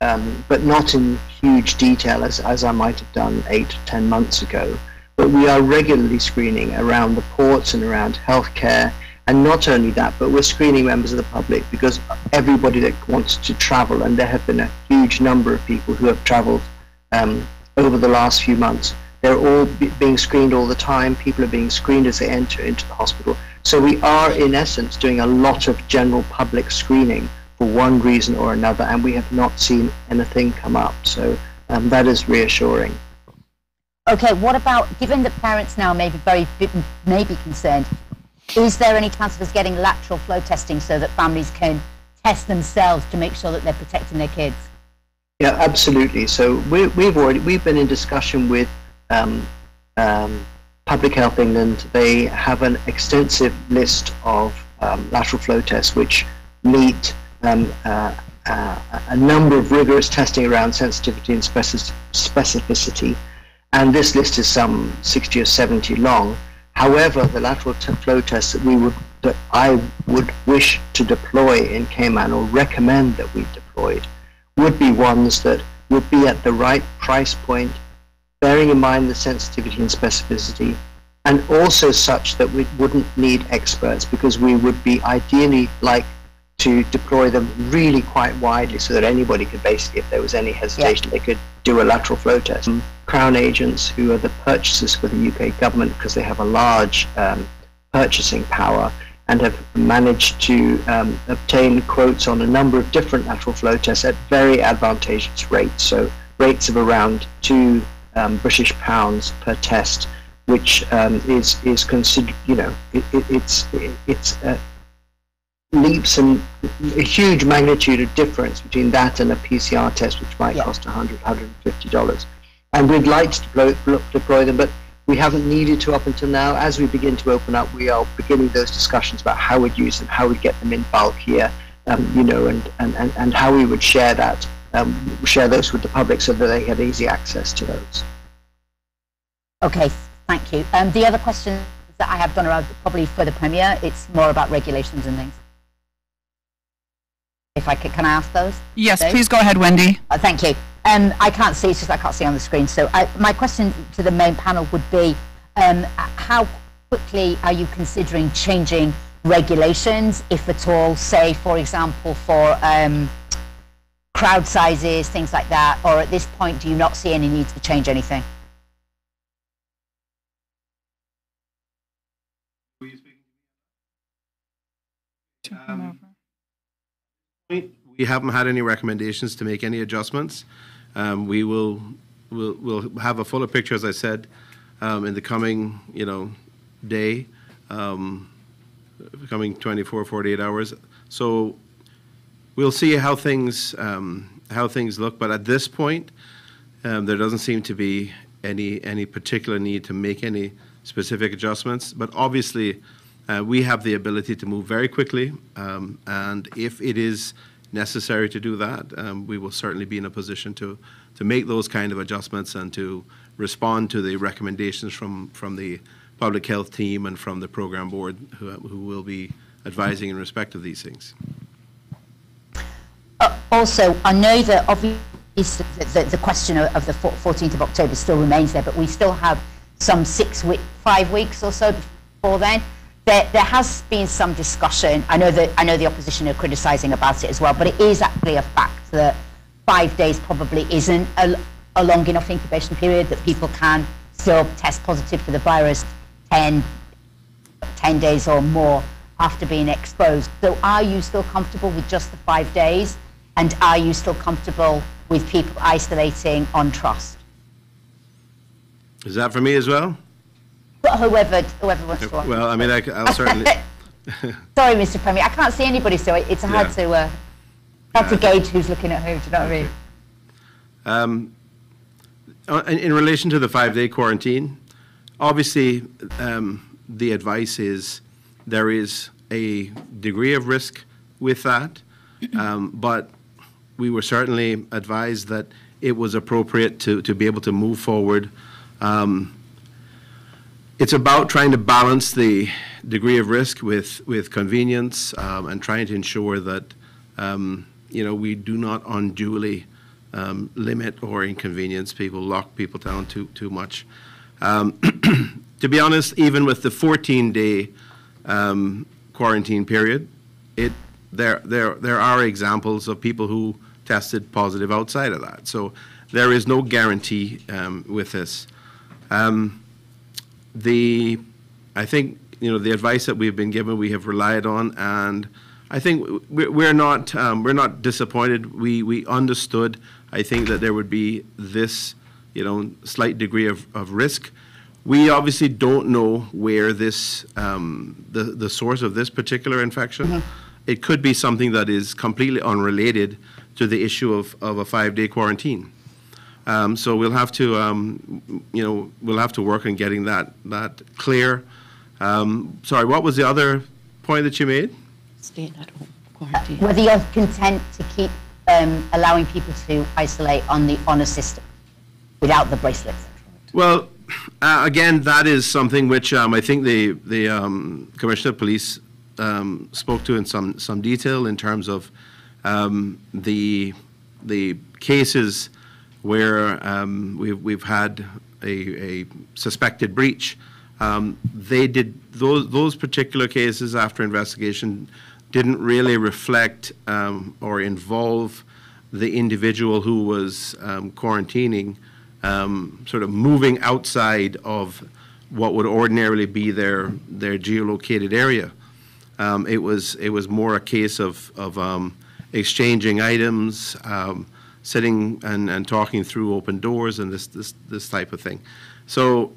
um, but not in huge detail as as I might have done eight or ten months ago. But we are regularly screening around the ports and around healthcare. And not only that, but we're screening members of the public because everybody that wants to travel, and there have been a huge number of people who have traveled um, over the last few months. They're all be- being screened all the time. People are being screened as they enter into the hospital. So we are, in essence, doing a lot of general public screening for one reason or another, and we have not seen anything come up. So um, that is reassuring. Okay, what about, given that parents now may be very, may be concerned, is there any chance of us getting lateral flow testing so that families can test themselves to make sure that they're protecting their kids? Yeah, absolutely. So we, we've already we've been in discussion with um, um, Public Health England. They have an extensive list of um, lateral flow tests which meet um, uh, uh, a number of rigorous testing around sensitivity and specificity, and this list is some 60 or 70 long. However, the lateral flow tests that we would that I would wish to deploy in Cayman or recommend that we deployed would be ones that would be at the right price point, bearing in mind the sensitivity and specificity, and also such that we wouldn't need experts because we would be ideally like to deploy them really quite widely so that anybody could basically, if there was any hesitation, they could do a lateral flow test. Um, Crown agents, who are the purchasers for the UK government because they have a large um, purchasing power, and have managed to um, obtain quotes on a number of different lateral flow tests at very advantageous rates. So rates of around two um, British pounds per test, which um, is is considered, you know, it, it, it's it, it's uh, leaps and a huge magnitude of difference between that and a PCR test, which might Yeah. cost 100 150 dollars. And we'd like to deploy, deploy them, but we haven't needed to up until now. As we begin to open up, we are beginning those discussions about how we'd use them, how we'd get them in bulk here, um, you know, and, and, and, and how we would share that, um, share those with the public so that they had easy access to those. Okay, thank you. Um, the other questions that I have done are probably for the Premier. It's more about regulations and things if I could, can I ask those? Yes, those? please go ahead, Wendy. Uh, thank you. Um, I can't see, it's just I can't see on the screen. So I, my question to the main panel would be, um, how quickly are you considering changing regulations, if at all, say, for example, for um, crowd sizes, things like that, or at this point, do you not see any need to change anything? Whomever. We haven't had any recommendations to make any adjustments. Um, We will, we'll, we'll have a fuller picture, as I said, um, in the coming, you know, day, um, coming 24, 48 hours. So we'll see how things, um, how things look, but at this point, um, there doesn't seem to be any, any particular need to make any specific adjustments. But obviously, we have the ability to move very quickly, um, and if it is necessary to do that, um, we will certainly be in a position to, to make those kind of adjustments and to respond to the recommendations from, from the public health team and from the program board who, who will be advising in respect of these things. Uh, also, I know that obviously the, the, the question of, of the 14th of October still remains there, but we still have some six week, five weeks or so before then. There, there has been some discussion. I know that I know the opposition are criticising about it as well, but it is actually a fact that five days probably isn't a, a long enough incubation period that people can still test positive for the virus 10, 10 days or more after being exposed. So are you still comfortable with just the five days? And are you still comfortable with people isolating on trust? Is that for me as well? But whoever, whoever wants to. Well, I mean, I, will [LAUGHS] certainly. [LAUGHS] Sorry, Mr. Premier, I can't see anybody, so it's hard Yeah. to uh, hard to gauge who's looking at who. Do you know what I mean? Um, uh, in, in relation to the five-day quarantine, obviously, um, the advice is there is a degree of risk with that, [CLEARS THROAT] um, but we were certainly advised that it was appropriate to, to be able to move forward. Um, it's about trying to balance the degree of risk with, with convenience um, and trying to ensure that, um, you know, we do not unduly um, limit or inconvenience people, lock people down too, too much. Um, [CLEARS THROAT] to be honest, even with the 14-day um, quarantine period, it, there, there, there are examples of people who tested positive outside of that. So there is no guarantee um, with this. Um, the, I think, you know, the advice that we've been given, we have relied on, and I think we're we're not, um, we're not disappointed. We, we understood, I think, that there would be this, you know, slight degree of, of risk. We obviously don't know where this, um, the, the source of this particular infection. It could be something that is completely unrelated to the issue of, of a five-day quarantine. Um, so we'll have to, um, you know, we'll have to work on getting that that clear. Um, sorry, what was the other point that you made? Staying at home, quarantine. Whether you're content to keep um, allowing people to isolate on the honour system without the bracelets. Well, uh, again, that is something which um, I think the the um, Commissioner of Police um, spoke to in some some detail in terms of um, the the cases where um, we've we've had a, a suspected breach. Um, they did those those particular cases after investigation didn't really reflect um, or involve the individual who was um, quarantining um, sort of moving outside of what would ordinarily be their their geolocated area. Um, it was it was more a case of of exchanging items, um, sitting and, and talking through open doors, and this this this type of thing. So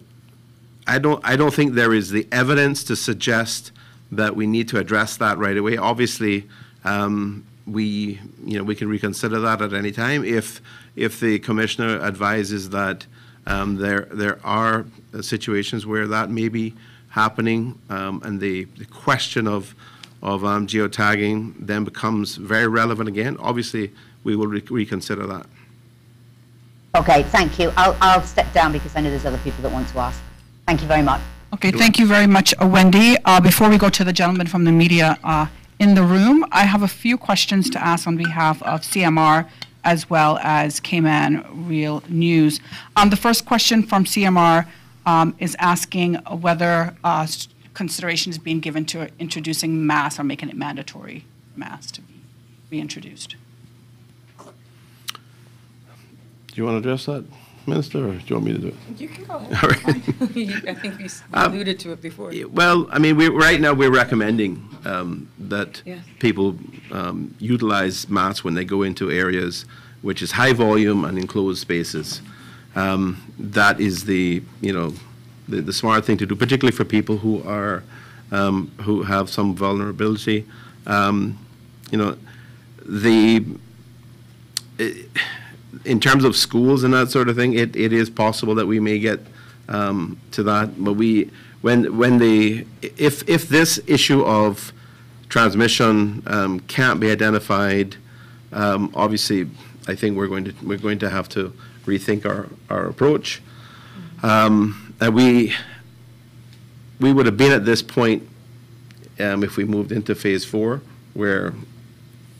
I don't I don't think there is the evidence to suggest that we need to address that right away. Obviously, um, we you know we can reconsider that at any time if if the commissioner advises that um, there there are situations where that may be happening, um, and the, the question of of um, geotagging then becomes very relevant again. Obviously, we will re- reconsider that. Okay, thank you. I'll, I'll step down because I know there's other people that want to ask. Thank you very much. Okay, thank you very much, uh, Wendy. Uh, Before we go to the gentleman from the media uh, in the room, I have a few questions to ask on behalf of CMR as well as Cayman Real News. Um, The first question from CMR um, is asking whether uh, consideration is being given to introducing mass or making it mandatory mass to be reintroduced. Do you want to address that? Minister, or do you want me to do it? You can go All right. [LAUGHS] I think we alluded to it before. Well, I mean, we, right now, we're recommending um, that people um, utilize masks when they go into areas which is high volume and enclosed spaces. Um, That is the, you know, the, the smart thing to do, particularly for people who are, um, who have some vulnerability. Um, You know, the, in terms of schools and that sort of thing, it, it is possible that we may get um, to that. But we, when, when the, if, if this issue of transmission um, can't be identified, um, obviously, I think we're going to, we're going to have to rethink our, our approach. Um, and we, we would have been at this point um, if we moved into phase four, where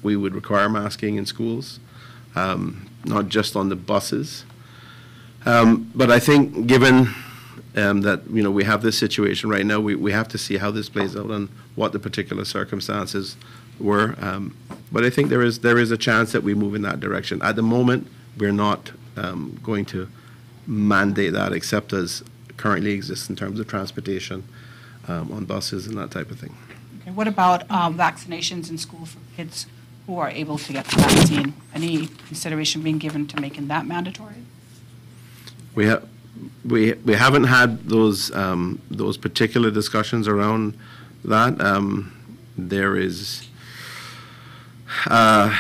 we would require masking in schools, um, not just on the buses. Um, but I think, given um, that you know we have this situation right now, we, we have to see how this plays out and what the particular circumstances were. Um, but I think there is there is a chance that we move in that direction. At the moment, we're not um, going to mandate that, except as currently exists in terms of transportation um, on buses and that type of thing. What about um, vaccinations in school for kids who are able to get the vaccine? Any consideration being given to making that mandatory? We have, we, we haven't had those, um, those particular discussions around that. Um, there is, uh,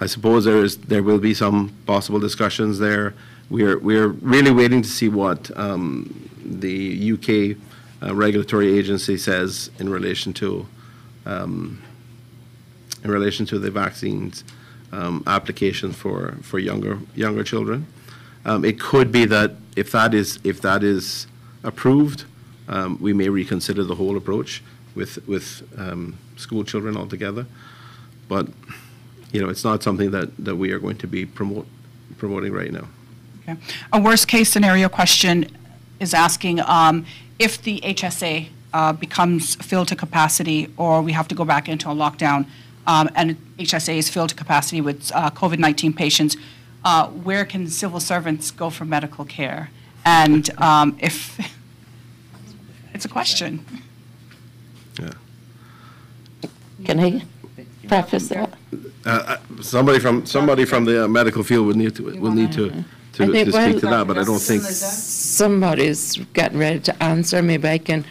I suppose there is, there will be some possible discussions there. We're, we're really waiting to see what, um, the UK uh, regulatory agency says in relation to, um, in relation to the vaccines um, application for, for younger, younger children. Um, It could be that if that is, if that is approved, um, we may reconsider the whole approach with, with um, school children altogether. But, you know, it's not something that, that we are going to be promote, promoting right now. Okay. A worst-case scenario question is asking um, if the HSA uh, becomes filled to capacity or we have to go back into a lockdown um, and HSA is filled to capacity with uh, COVID-19 patients, uh, where can civil servants go for medical care? And um, if, [LAUGHS] it's a question. Yeah. Can I preface that? Uh, uh, Somebody from, somebody from the uh, medical field would need to, will need to, to I to while- speak to that, but I don't think. Somebody's getting ready to answer. Maybe I can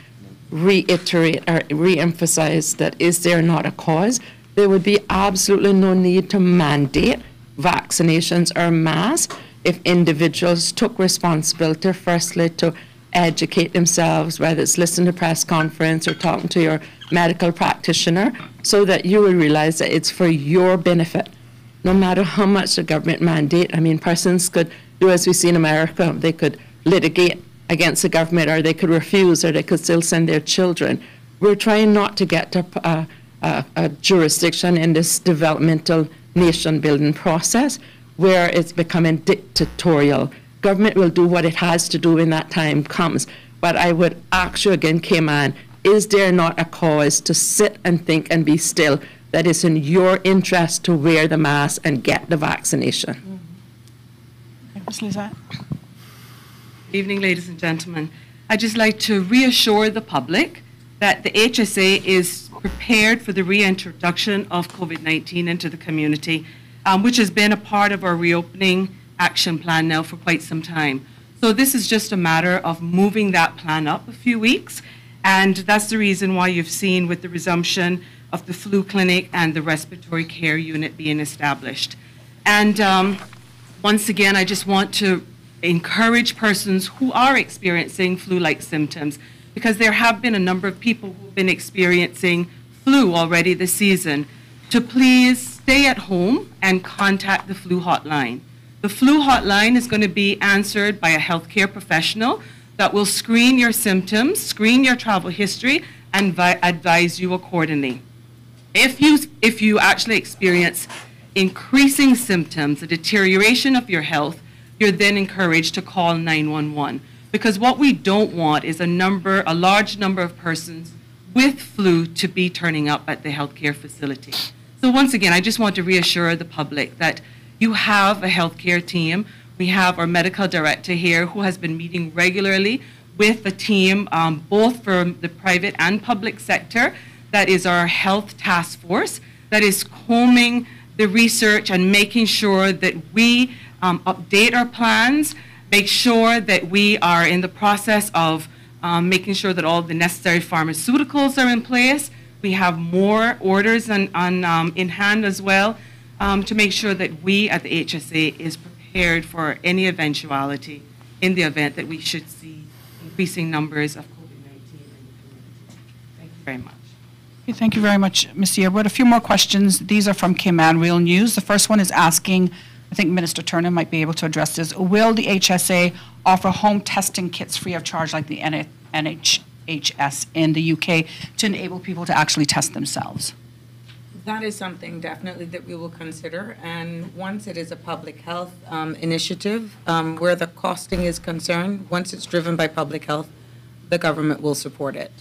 reiterate or re-emphasize that is there not a cause? There would be absolutely no need to mandate vaccinations or masks if individuals took responsibility, firstly, to educate themselves, whether it's listening to press conference or talking to your medical practitioner, so that you will realize that it's for your benefit no matter how much the government mandate. I mean, persons could do as we see in America, they could litigate against the government, or they could refuse, or they could still send their children. We're trying not to get to a, a, a jurisdiction in this developmental nation building process where it's becoming dictatorial. Government will do what it has to do when that time comes. But I would ask you again, Cayman, is there not a cause to sit and think and be still that it's in your interest to wear the mask and get the vaccination? Ms. Lizzette? Evening, ladies and gentlemen. I'd just like to reassure the public that the HSA is prepared for the reintroduction of COVID-19 into the community, um, which has been a part of our reopening action plan now for quite some time. So this is just a matter of moving that plan up a few weeks, and that's the reason why you've seen with the resumption of the flu clinic and the respiratory care unit being established. And um, once again, I just want to encourage persons who are experiencing flu-like symptoms, because there have been a number of people who've been experiencing flu already this season, to please stay at home and contact the flu hotline. The flu hotline is going to be answered by a healthcare professional that will screen your symptoms, screen your travel history, and vi- advise you accordingly. If you, if you actually experience increasing symptoms, a deterioration of your health, you're then encouraged to call 911. Because what we don't want is a number, a large number of persons with flu to be turning up at the healthcare facility. So once again, I just want to reassure the public that you have a healthcare team We have our medical director here who has been meeting regularly with the team, um, both from the private and public sector. That is our health task force that is combing the research and making sure that we um, update our plans, make sure that we are in the process of um, making sure that all the necessary pharmaceuticals are in place. We have more orders on, on, um, in hand as well um, to make sure that we at the HSA is prepared for any eventuality in the event that we should see increasing numbers of COVID-19 in the community. Thank you very much. Thank you very much, Ms. Yearwood. A few more questions. These are from Cayman Real News. The first one is asking, I think Minister Turner might be able to address this. Will the HSA offer home testing kits free of charge like the NHS in the UK to enable people to actually test themselves? That is something definitely that we will consider. And once it is a public health um, initiative, um, where the costing is concerned, once it's driven by public health, the government will support it.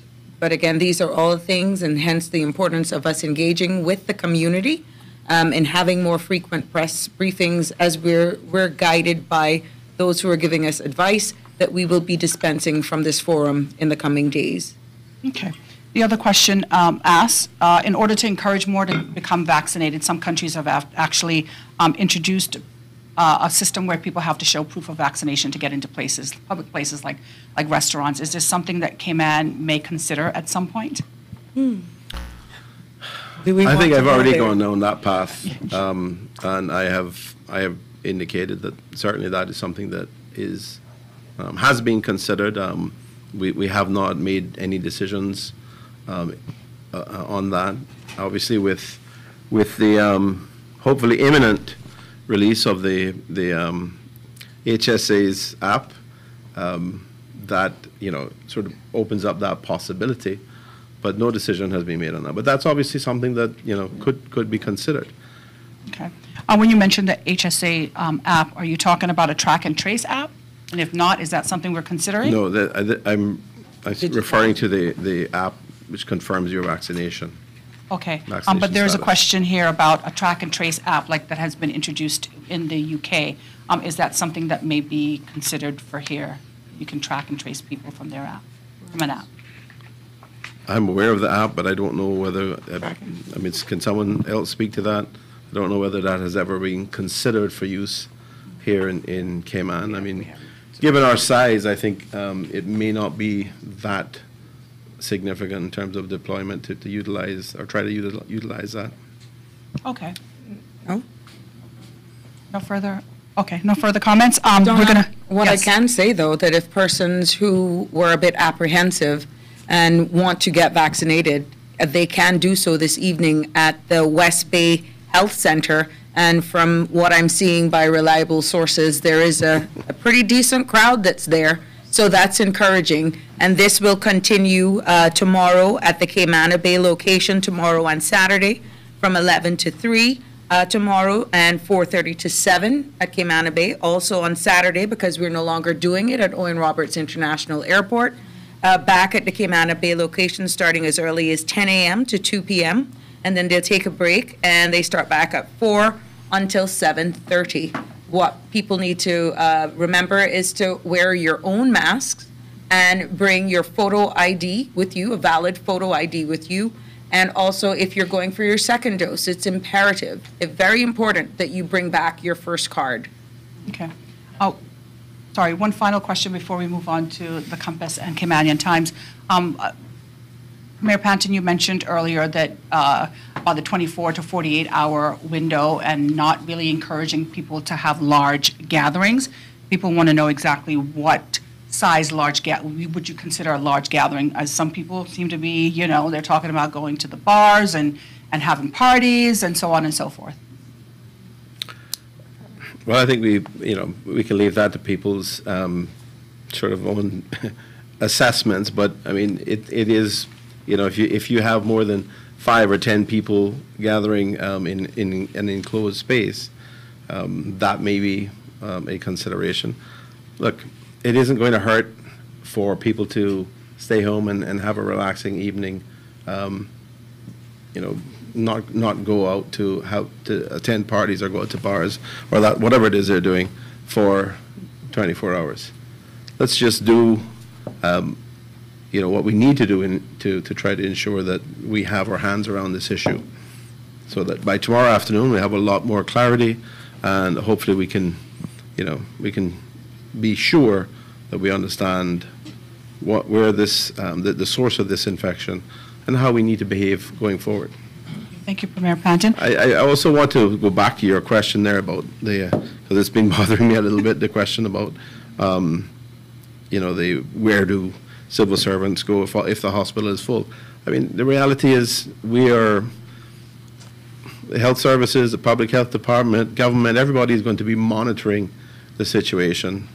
But again, these are all things, and hence the importance of us engaging with the community um, and having more frequent press briefings as we're, we're guided by those who are giving us advice that we will be dispensing from this forum in the coming days. Okay. The other question um, asks, uh, in order to encourage more to become vaccinated, some countries have af- actually um, introduced uh, a system where people have to show proof of vaccination to get into places, public places like, like restaurants. Is this something that Cayman may consider at some point? Do we I want think to I've go already there? gone down that path, um, and I have, I have indicated that certainly that is something that is, um, has been considered. Um, We, we have not made any decisions um, uh, uh, on that. Obviously, with, with the um, hopefully imminent release of the, the um, HSA's app, um, that, you know, sort of opens up that possibility, but no decision has been made on that. But that's obviously something that, you know, could, could be considered. Okay. Uh, When you mentioned the HSA um, app, are you talking about a track and trace app? And if not, is that something we're considering? No, that, I- I'm, I'm referring to the, the app which confirms your vaccination. Okay. Um, But there's a question here about a track and trace app like that has been introduced in the UK. Um, Is that something that may be considered for here? You can track and trace people from their app, from an app? I'm aware of the app, but I don't know whether, I mean, can someone else speak to that? I don't know whether that has ever been considered for use here in, in Cayman. I mean, given our size, I think um, it may not be that significant in terms of deployment to, to utilize, or try to util- utilize that. Okay. No? No further, okay, no further comments? Um, We're Donna, going to. What I can say, though, that if persons who were a bit apprehensive and want to get vaccinated, uh, they can do so this evening at the West Bay Health Center. And from what I'm seeing by reliable sources, there is a, a pretty decent crowd that's there. So that's encouraging. And this will continue uh, tomorrow at the Camana Bay location, tomorrow on Saturday, from 11 to 3 uh, tomorrow and 4:30 to 7 at Camana Bay. Also on Saturday, because we're no longer doing it at Owen Roberts International Airport, uh, back at the Camana Bay location, starting as early as 10 a.m. to 2 p.m. And then they'll take a break and they start back at 4 until 7:30. What people need to uh, remember is to wear your own masks and bring your photo ID with you, a valid photo ID with you. And also, if you're going for your second dose, it's imperative, it's very important that you bring back your first card. Okay. Oh, sorry, one final question before we move on to the Compass and Caymanian Times. Um, uh, Mayor Panton, you mentioned earlier that uh, about the 24 to 48 hour window and not really encouraging people to have large gatherings. People want to know exactly what size large ga- would you consider a large gathering? As some people seem to be, you know, they're talking about going to the bars and, and having parties and so on and so forth. Well, I think we, you know, we can leave that to people's um, sort of own [LAUGHS] assessments, but I mean, it, it is, you know, if you, if you have more than five or 10 people gathering um, in, in an enclosed space, um, that may be um, a consideration. Look, it isn't going to hurt for people to stay home and, and have a relaxing evening, um, you know, not, not go out to have, to attend parties or go out to bars or that, whatever it is they're doing. for 24 hours. Let's just do, um, you know, what we need to do in, to, to try to ensure that we have our hands around this issue. So that by tomorrow afternoon, we have a lot more clarity and hopefully we can, you know, we can be sure that we understand what, where this, um, the, the source of this infection and how we need to behave going forward. Thank you, Premier Panton. I, I also want to go back to your question there about the, because it's been [LAUGHS] bothering me a little bit, the question about, um, you know, the where do civil servants go if, if the hospital is full? I mean, the reality is we are, the health services, the public health department, government, everybody is going to be monitoring the situation.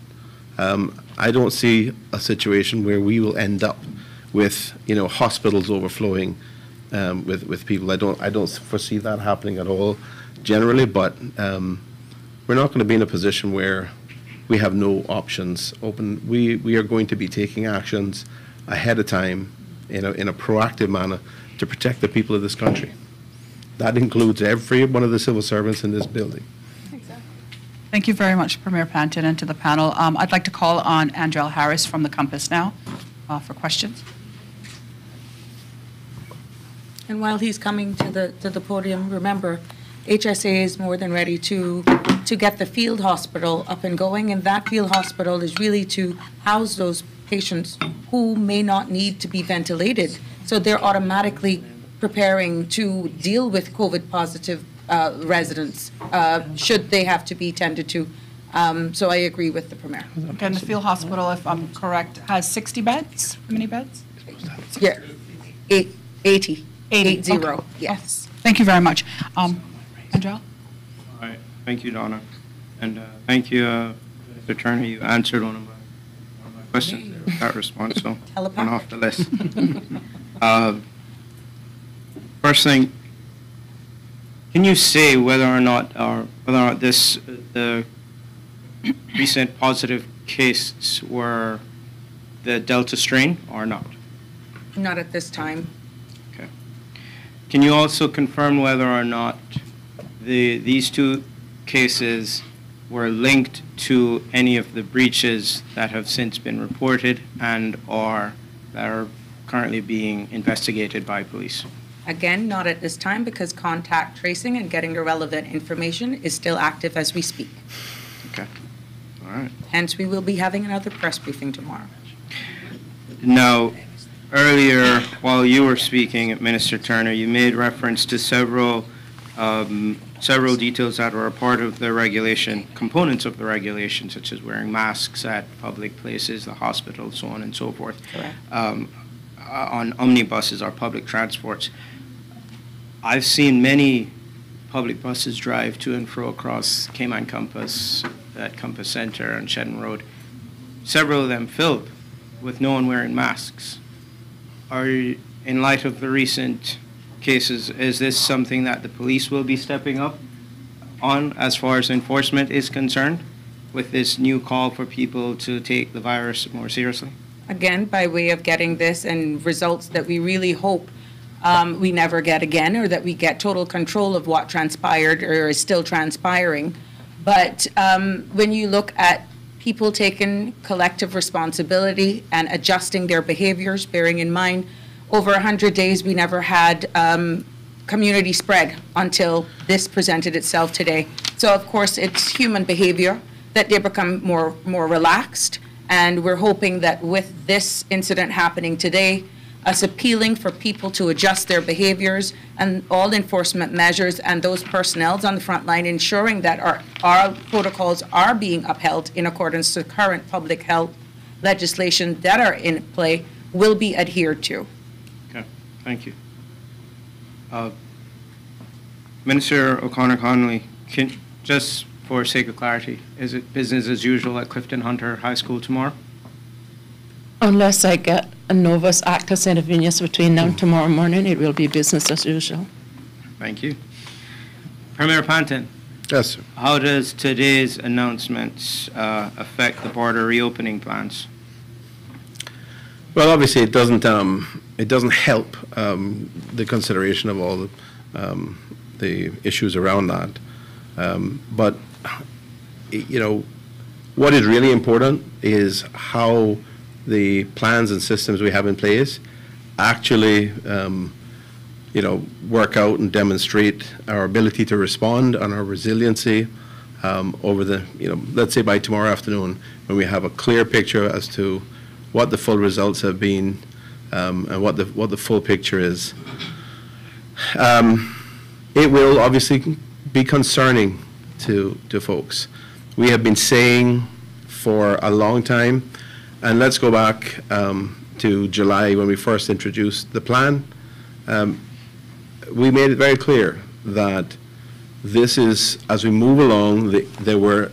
Um, I don't see a situation where we will end up with, you know, hospitals overflowing um, with with people. I don't I don't foresee that happening at all, generally. But um, we're not going to be in a position where we have no options open. We we are going to be taking actions ahead of time in a in a proactive manner to protect the people of this country. That includes every one of the civil servants in this building. Thank you very much, Premier Panton, and to the panel. Um, I'd like to call on Andrel Harris from the Compass now uh, for questions. And while he's coming to the, to the podium, remember, HSA is more than ready to, to get the field hospital up and going, and that field hospital is really to house those patients who may not need to be ventilated. So they're automatically preparing to deal with COVID-positive uh, residents, uh, should they have to be tended to. Um, So I agree with the Premier. And the field hospital, if I'm correct, has 60 beds? How many beds? Yeah, eight, 80. 80, Eight zero, okay. yes. Thank you very much. Um, Andrel? All right, thank you, Donna. And uh, thank you, uh, Mr. You answered one of my, one of my questions there with that response, so [LAUGHS] one off the list. [LAUGHS] Uh, First thing, can you say whether or not, or whether or not this, the recent positive cases were the Delta strain or not? Not at this time. Can you also confirm whether or not the, these two cases were linked to any of the breaches that have since been reported and or that are currently being investigated by police? Again, not at this time because contact tracing and getting the relevant information is still active as we speak. Okay. All right. Hence, we will be having another press briefing tomorrow. Now, earlier, while you were speaking, at Minister Turner, you made reference to several, um, several details that are a part of the regulation, components of the regulation, such as wearing masks at public places, the hospital, so on and so forth. Correct. Um, uh, on omnibuses or public transports. I've seen many public buses drive to and fro across Cayman Compass, at Compass Center and Shedden Road. Several of them filled with no one wearing masks. Are, in light of the recent cases, is this something that the police will be stepping up on as far as enforcement is concerned with this new call for people to take the virus more seriously? Again, by way of getting this and results that we really hope um, we never get again, or that we get total control of what transpired or is still transpiring. But um, when you look at people taking collective responsibility and adjusting their behaviors, bearing in mind, over 100 days, we never had um, community spread until this presented itself today. So of course, it's human behavior that they become more, more relaxed. And we're hoping that with this incident happening today, us appealing for people to adjust their behaviors and all enforcement measures and those personnels on the front line ensuring that our, our protocols are being upheld in accordance to current public health legislation that are in play will be adhered to. Okay, thank you. Uh, Minister O'Connor Connolly, just for sake of clarity, is it business as usual at Clifton Hunter High School tomorrow? Unless I get a novus actus interveniens between now and tomorrow morning, it will be business as usual. Thank you. Premier Panton, Yes, sir. how does today's announcements uh, affect the border reopening plans? Well, obviously, it doesn't, um, it doesn't help, um, the consideration of all the, um, the issues around that. Um, but, you know, What is really important is how the plans and systems we have in place actually, um, you know, work out and demonstrate our ability to respond and our resiliency um, over the, you know, let's say by tomorrow afternoon, when we have a clear picture as to what the full results have been um, and what the what the full picture is. Um, it will obviously be concerning to to folks. We have been saying for a long time, and let's go back um, to July when we first introduced the plan. Um, we made it very clear that this is, as we move along, the, there were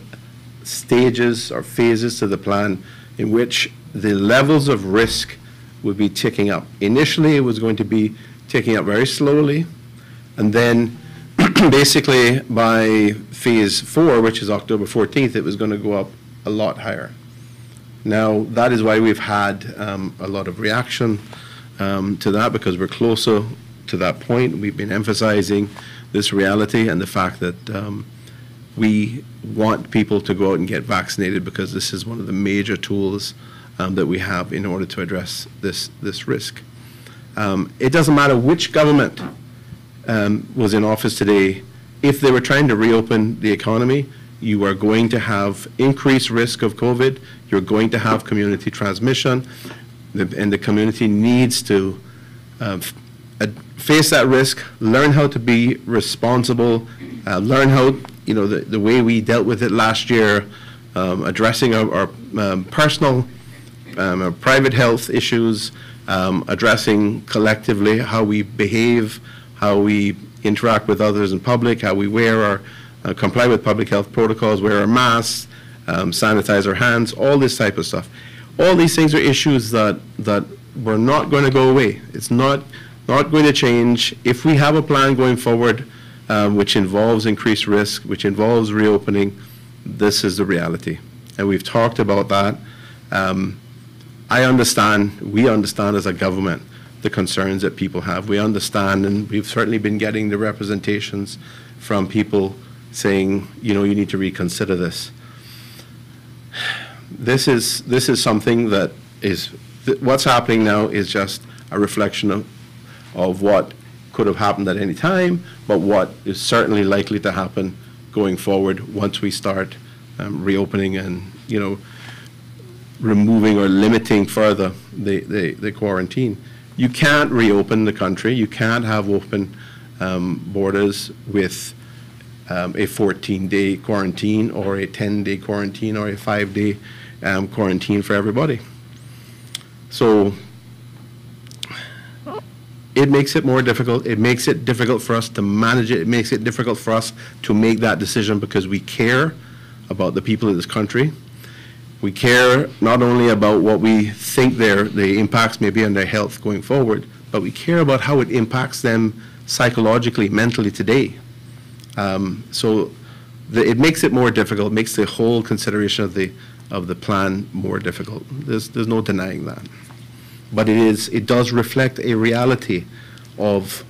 stages or phases to the plan in which the levels of risk would be ticking up. Initially, it was going to be ticking up very slowly, and then [CLEARS THROAT] basically by phase four, which is October 14th, it was going to go up a lot higher. Now, that is why we've had um, a lot of reaction um, to that because we're closer to that point. We've been emphasizing this reality and the fact that um, we want people to go out and get vaccinated because this is one of the major tools um, that we have in order to address this, this risk. Um, it doesn't matter which government um, was in office today, if they were trying to reopen the economy, you are going to have increased risk of COVID, you're going to have community transmission, and the community needs to uh, face that risk, learn how to be responsible, uh, learn how, you know, the, the way we dealt with it last year, um, addressing our, our um, personal, um, our private health issues, um, addressing collectively how we behave, how we interact with others in public, how we wear our, uh, comply with public health protocols, wear our masks, um, sanitize our hands, all this type of stuff. All these things are issues that, that we're not going to go away. It's not not going to change. If we have a plan going forward um, which involves increased risk, which involves reopening, this is the reality. And we've talked about that. Um, I understand, we understand as a government the concerns that people have. We understand, and we've certainly been getting the representations from people saying, you know, you need to reconsider this. This is, this is something that is, th what's happening now is just a reflection of of what could have happened at any time, but what is certainly likely to happen going forward once we start um, reopening and, you know, removing or limiting further the, the, the, quarantine. You can't reopen the country. You can't have open um, borders with um, a 14-day quarantine or a 10-day quarantine or a five-day um, quarantine for everybody. So it makes it more difficult. It makes it difficult for us to manage it. It makes it difficult for us to make that decision because we care about the people of this country. We care not only about what we think their the impacts may be on their health going forward, but we care about how it impacts them psychologically, mentally today. Um, so the, it makes it more difficult. Makes the whole consideration of the of the plan more difficult. There's there's no denying that but it is it does reflect a reality of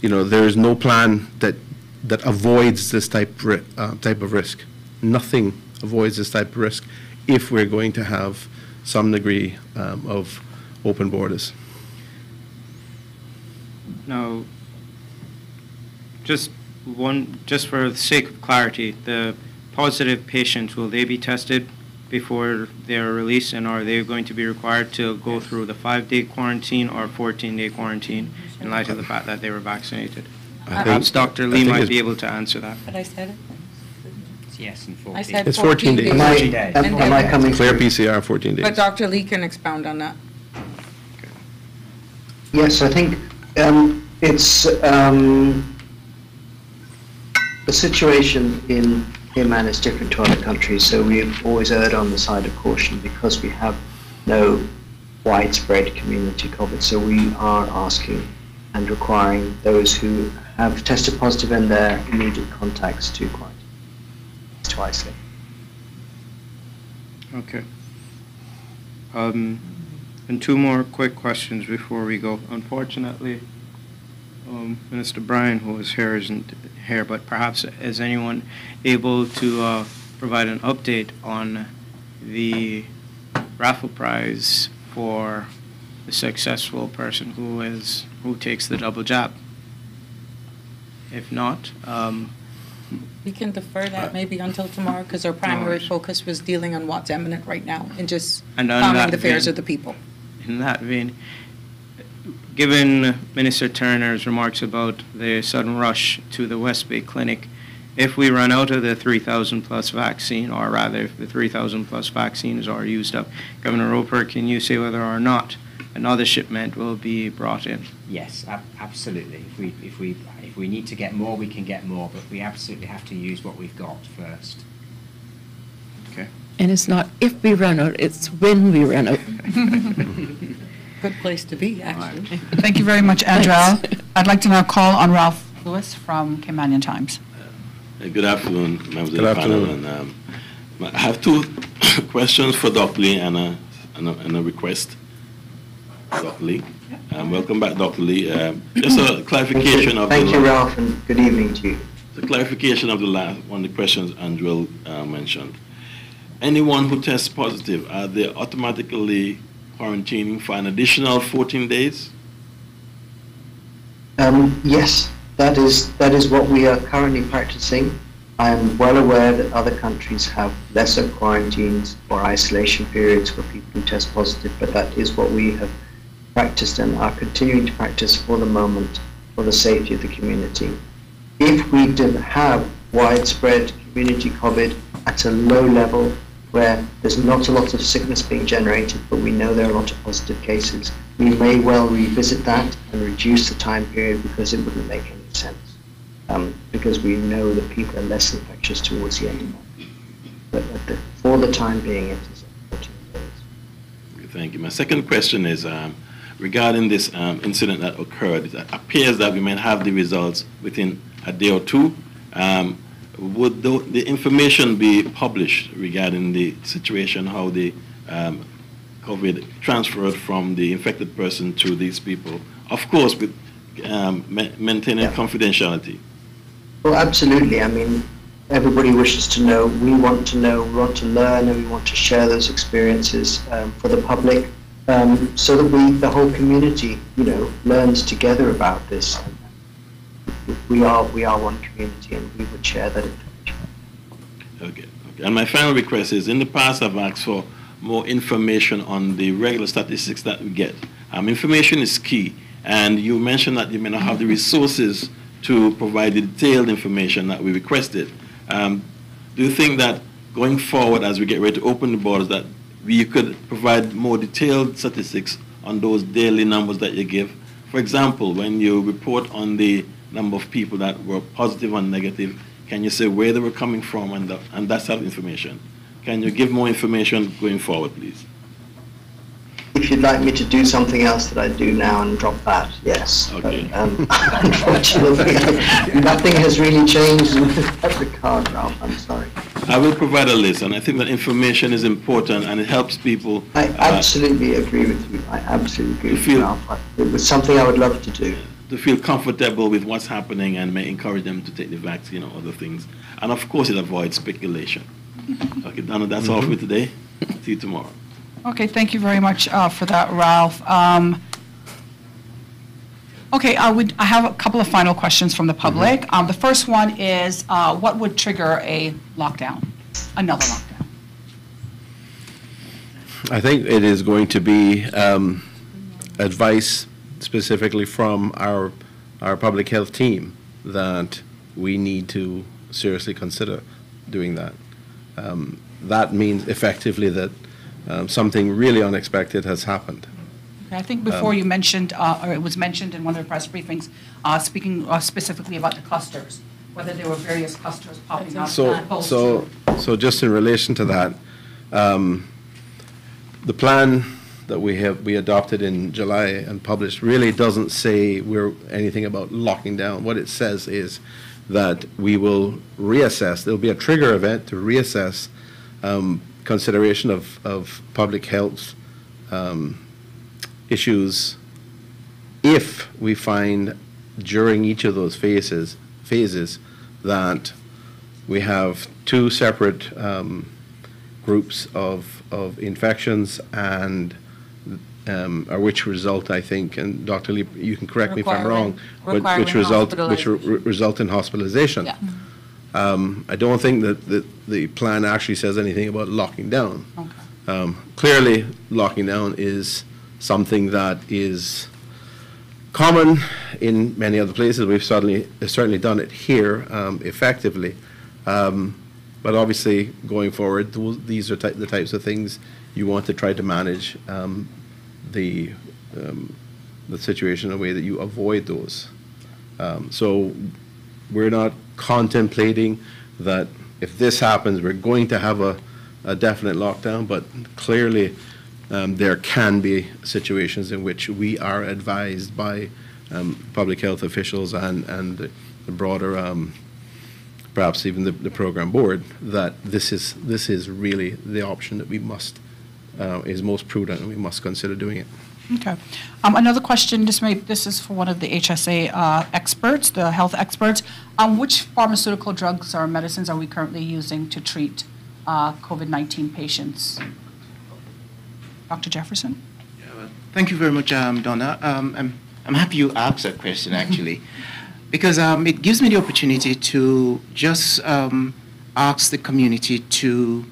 you know there is no plan that that avoids this type uh, type of risk. Nothing avoids this type of risk if we're going to have some degree um, of open borders. Now, just one, just for the sake of clarity, the positive patients will they be tested before they're released, and are they going to be required to go through the five-day quarantine or 14-day quarantine in light of the fact that they were vaccinated? Perhaps Dr. Lee might be able to answer that. But I said it. Yes, and 14. I said It's 14 days. Am I, 14 days. am, am I coming Clear through? PCR 14 days. But Dr. Lee can expound on that. Yes, I think um, it's um, the situation in Cayman is different to other countries, so we've always erred on the side of caution because we have no widespread community COVID. So we are asking and requiring those who have tested positive in their immediate contacts to quarantine, to. Okay. Um, and two more quick questions before we go. Unfortunately, um, Minister Bryan, who is here, isn't here, but perhaps is anyone able to uh, provide an update on the raffle prize for the successful person who is who takes the double jab. If not, um, We can defer that maybe until tomorrow because our primary worries. focus was dealing on what's imminent right now and just And calming the fears vein- of the people. in that vein, given Minister Turner's remarks about the sudden rush to the West Bay Clinic, if we run out of the 3,000 plus vaccine, or rather, if the 3,000 plus vaccines are used up, Governor Roper, can you say whether or not another shipment will be brought in? Yes, ab- absolutely. If we, if we, if we need to get more, we can get more, but we absolutely have to use what we've got first. Okay. And it's not if we run out, it's when we run out. [LAUGHS] Good place to be, actually. Thank you very much, [LAUGHS] Andrel. I'd like to now call on Ralph Lewis from Caymanian Times. Uh, Good afternoon, members Good of the panel. afternoon. And, um, I have two [COUGHS] questions for Dr. Lee and a, and a, and a request. Dr. Lee, um, welcome back, Dr. Lee. Um, just a [COUGHS] clarification of Thank the you, Ralph, and good evening to you. the clarification of the last one of the questions Andrel uh, mentioned. Anyone who tests positive, are they automatically quarantining for an additional 14 days? Um, yes, that is that is what we are currently practicing. I am well aware that other countries have lesser quarantines or isolation periods for people who test positive, but that is what we have practiced and are continuing to practice for the moment for the safety of the community. If we didn't have widespread community COVID at a low level where there's not a lot of sickness being generated, but we know there are a lot of positive cases, we may well revisit that and reduce the time period because it wouldn't make any sense. Um, because we know that people are less infectious towards the end of March. But the, for the time being, it is 14 days. Thank you. My second question is um, regarding this um, incident that occurred. It appears that we may have the results within a day or two. Um, would the, the information be published regarding the situation, how the um, COVID transferred from the infected person to these people? Of course, with um, ma- maintaining Yeah. confidentiality. Well, absolutely. I mean, everybody wishes to know. We want to know. We want to learn, and we want to share those experiences um, for the public, um, so that we, the whole community, you know, learns together about this. We are we are one community, and we would share that information. Okay. okay. And my final request is, in the past, I've asked for more information on the regular statistics that we get. Um, information is key, and you mentioned that you may not have the resources to provide the detailed information that we requested. Um, do you think that going forward, as we get ready to open the borders, that we could provide more detailed statistics on those daily numbers that you give? For example, when you report on the number of people that were positive and negative, can you say where they were coming from and, the, and that sort of information? Can you give more information going forward, please? If you'd like me to do something else that I do now and drop that, yes. Okay. But, um, [LAUGHS] unfortunately, nothing has really changed in that regard, Ralph. I'm sorry. I will provide a list, and I think that information is important and it helps people. I uh, absolutely agree with you. I absolutely agree with you, Ralph. It was something I would love to do. To feel comfortable with what's happening and may encourage them to take the vaccine or other things. And of course, it avoids speculation. [LAUGHS] Okay, Donna, that's all for me today. See you tomorrow. Okay, thank you very much uh, for that, Ralph. Um, Okay, I would, I have a couple of final questions from the public. Um, The first one is, uh, what would trigger a lockdown, another lockdown? I think it is going to be um, advice specifically from our, our public health team that we need to seriously consider doing that. Um, That means effectively that um, something really unexpected has happened. Okay, I think before you mentioned, uh, or it was mentioned in one of the press briefings, uh, speaking uh, specifically about the clusters, whether there were various clusters popping up. So, so, so just in relation to that, um, the plan that we have, we adopted in July and published really doesn't say we're, anything about locking down. What it says is that we will reassess, there'll be a trigger event to reassess um, consideration of, of public health um, issues if we find during each of those phases, phases that we have two separate um, groups of, of infections and um, or which result, I think, and Dr. Lee, you can correct me if I'm wrong, but which result, which re- re- result in hospitalization. Yeah. Um, I don't think that the, the plan actually says anything about locking down. Um, Clearly, locking down is something that is common in many other places. We've certainly, certainly done it here um, effectively. Um, But obviously, going forward, those- these are ty- the types of things you want to try to manage um, the, um, the situation in a way that you avoid those. Um, So we're not contemplating that if this happens, we're going to have a, a definite lockdown, but clearly, um, there can be situations in which we are advised by um, public health officials and, and the broader, um, perhaps even the, the program board, that this is, this is really the option that we must, uh, is most prudent, and we must consider doing it. Okay. Um, Another question, this may, this is for one of the HSA uh, experts, the health experts. Um, Which pharmaceutical drugs or medicines are we currently using to treat uh, COVID-19 patients? Dr. Jefferson? Thank you very much, um, Donna. Um, I'm, I'm happy you asked that question, [LAUGHS] actually, because um, it gives me the opportunity to just um, ask the community to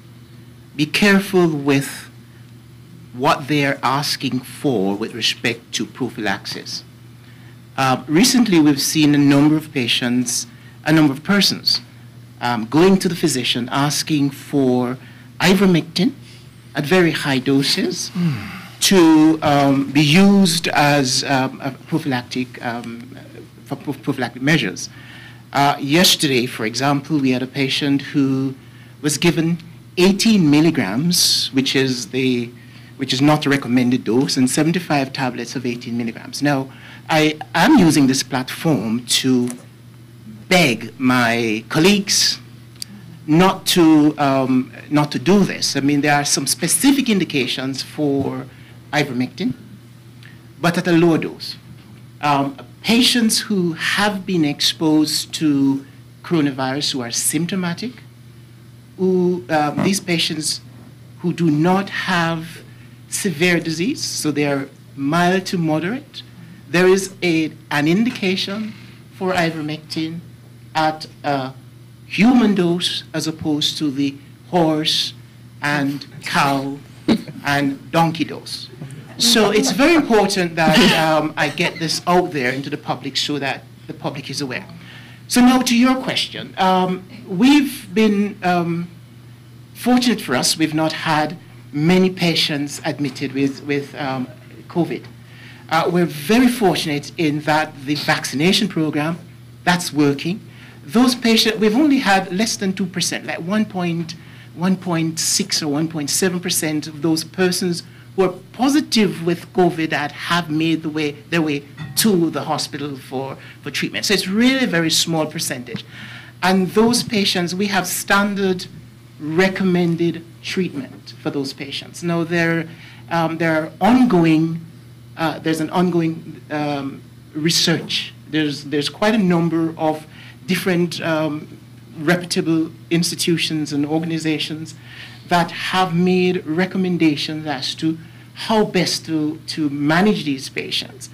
be careful with what they're asking for with respect to prophylaxis. Uh, recently, we've seen a number of patients, a number of persons, um, going to the physician asking for ivermectin at very high doses to um, be used as um, prophylactic um, for prophylactic measures. Uh, yesterday, for example, we had a patient who was given 18 milligrams, which is the which is not a recommended dose, and 75 tablets of 18 milligrams. Now, I am using this platform to beg my colleagues not to um, not to do this. I mean, there are some specific indications for ivermectin, but at a lower dose. Um, patients who have been exposed to coronavirus who are symptomatic, who um, these patients who do not have severe disease, so they are mild to moderate, there is a, an indication for ivermectin at a human dose as opposed to the horse and cow and donkey dose. So it's very important that um, I get this out there into the public so that the public is aware. So now to your question. Um, we've been um, fortunate for us, we've not had many patients admitted with, with um, COVID. Uh, we're very fortunate in that the vaccination program, that's working. Those patients, we've only had less than 2%, like 1.1.6 or 1.7% of those persons who are positive with COVID that have made the way, their way to the hospital for, for treatment. So it's really a very small percentage. And those patients, we have standard recommended treatment for those patients. Now, there, um, there are ongoing, uh, there's an ongoing um, research. There's, there's quite a number of different um, reputable institutions and organizations that have made recommendations as to how best to, to manage these patients.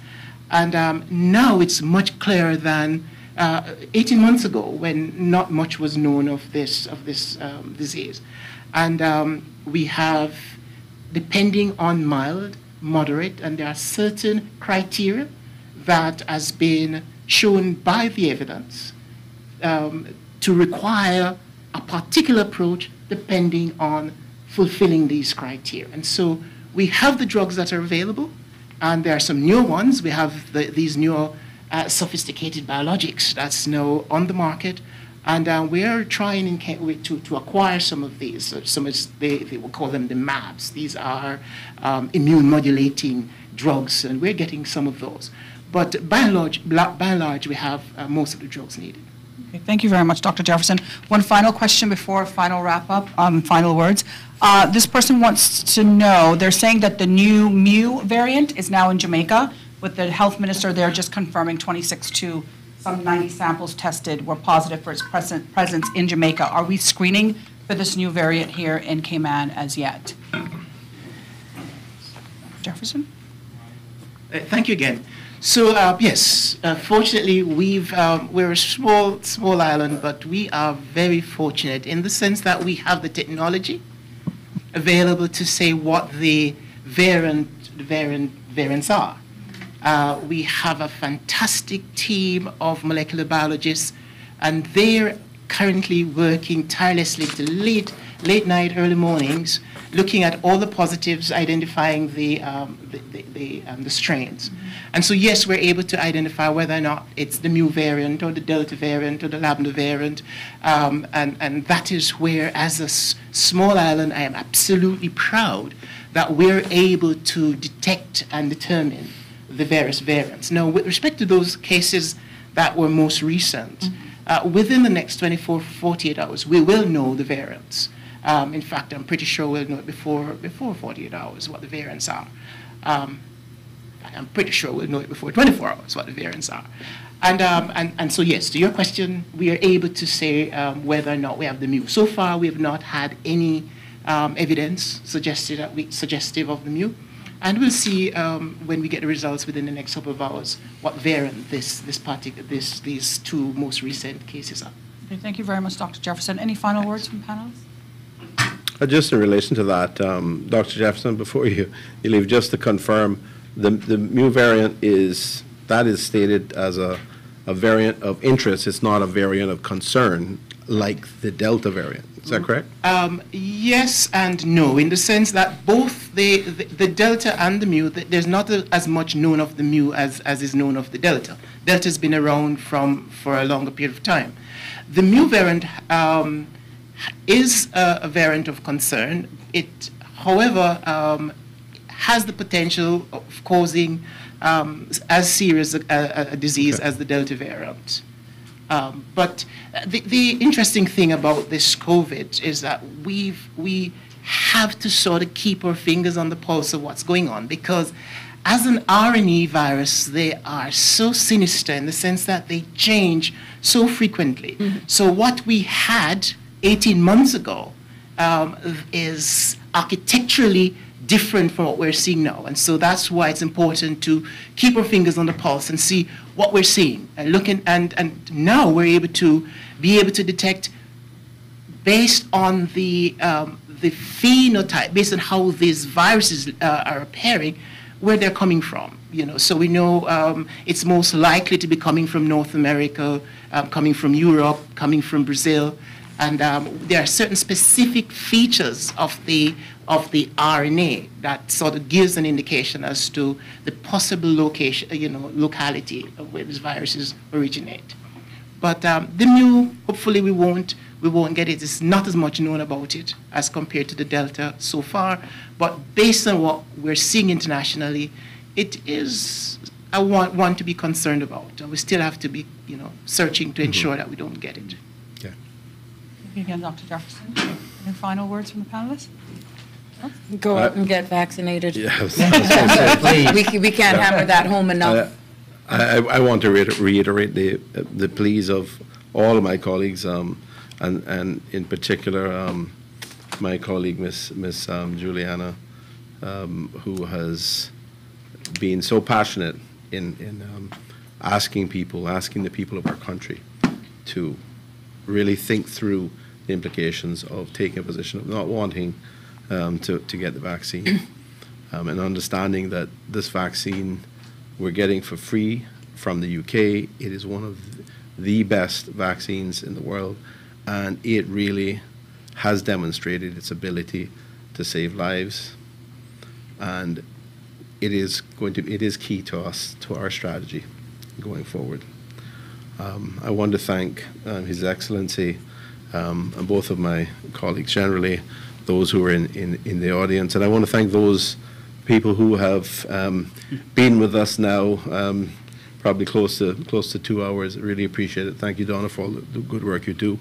And um, now it's much clearer than uh, 18 months ago when not much was known of this, of this um, disease. And um, we have, depending on mild, moderate, and there are certain criteria that has been shown by the evidence um, to require a particular approach depending on fulfilling these criteria. And so we have the drugs that are available, and there are some new ones. We have the, these new uh, sophisticated biologics that's now on the market, and uh, we are trying to, to acquire some of these. Uh, Some is, they, they will call them the MABs. These are um, immune modulating drugs, and we're getting some of those. But by and large, by and large we have uh, most of the drugs needed. Okay, Thank you very much, Dr. Jefferson. One final question before final wrap-up, um, final words. Uh, This person wants to know, they're saying that the new Mu variant is now in Jamaica, with the health minister there just confirming 26 to some 90 samples tested were positive for its present, presence in Jamaica. Are we screening for this new variant here in Cayman as yet? Jefferson? Uh, Thank you again. So uh, yes, uh, fortunately, we've um, we're a small small island, but we are very fortunate in the sense that we have the technology available to say what the variant variant variants are. Uh, we have a fantastic team of molecular biologists, and they're currently working tirelessly to late late night, early mornings, looking at all the positives, identifying the um, the, the, the, um, the strains. And so, yes, we're able to identify whether or not it's the mu variant or the delta variant or the lambda variant. Um, and, and that is where, as a s- small island, I am absolutely proud that we're able to detect and determine the various variants. Now, with respect to those cases that were most recent, uh, within the next 24, 48 hours, we will know the variants. Um, in fact, I'm pretty sure we'll know it before, before 48 hours what the variants are. Um, I'm pretty sure we'll know it before 24 hours what the variants are. And, um, and, and so, yes, to your question, we are able to say um, whether or not we have the mu. So far, we have not had any um, evidence suggested that we, suggestive of the mu. And we'll see um, when we get the results within the next couple of hours what variant this, this partic- this, these two most recent cases are. Okay, Thank you very much, Dr. Jefferson. Any final words from panelists? Uh, Just in relation to that, um, Dr. Jefferson, before you, you leave, just to confirm, the, the mu variant is, that is stated as a, a variant of interest. It's not a variant of concern like the Delta variant. Is that correct? Um, yes and no, in the sense that both the, the, the delta and the mu, th- there's not a, as much known of the mu as, as is known of the delta. Delta's been around from for a longer period of time. The mu variant um, is a, a variant of concern. It, however, um, has the potential of causing um, as serious a, a, a disease as the delta variant. Um, but the, the interesting thing about this COVID is that we've, we have to sort of keep our fingers on the pulse of what's going on because as an RNA virus, they are so sinister in the sense that they change so frequently. So what we had 18 months ago um, is architecturally different from what we're seeing now. And so that's why it's important to keep our fingers on the pulse and see what we're seeing. And looking and, and now we're able to be able to detect based on the um, the phenotype, based on how these viruses uh, are appearing, where they're coming from. You know, so we know um, it's most likely to be coming from North America, um, coming from Europe, coming from Brazil, and um, there are certain specific features of the of the RNA that sort of gives an indication as to the possible location, you know, locality of where these viruses originate. But um, the mu, hopefully we won't we won't get it. It's not as much known about it as compared to the delta so far. But based on what we're seeing internationally, it is a one, one to be concerned about. And we still have to be, you know, searching to ensure that we don't get it. Thank you again, Dr. Jefferson. Any final words from the panelists? Go out and get vaccinated. Yes. Please. [LAUGHS] We, ca- we can't hammer that home enough. I, I, I want to reiter- reiterate the, the pleas of all of my colleagues, um, and, and in particular, um, my colleague, Miss, Miss um, Juliana, um, who has been so passionate in, in um, asking people, asking the people of our country to really think through the implications of taking a position of not wanting um, to, to get the vaccine [CLEARS THROAT] um, and understanding that this vaccine we're getting for free from the UK. It is one of the best vaccines in the world, and it really has demonstrated its ability to save lives. And it is going to it is key to us to our strategy going forward. Um, I want to thank um, His Excellency um, and both of my colleagues generally, those who are in, in, in the audience, and I want to thank those people who have um, been with us now, um, probably close to close to two hours. I really appreciate it. Thank you, Donna, for all the, good work you do.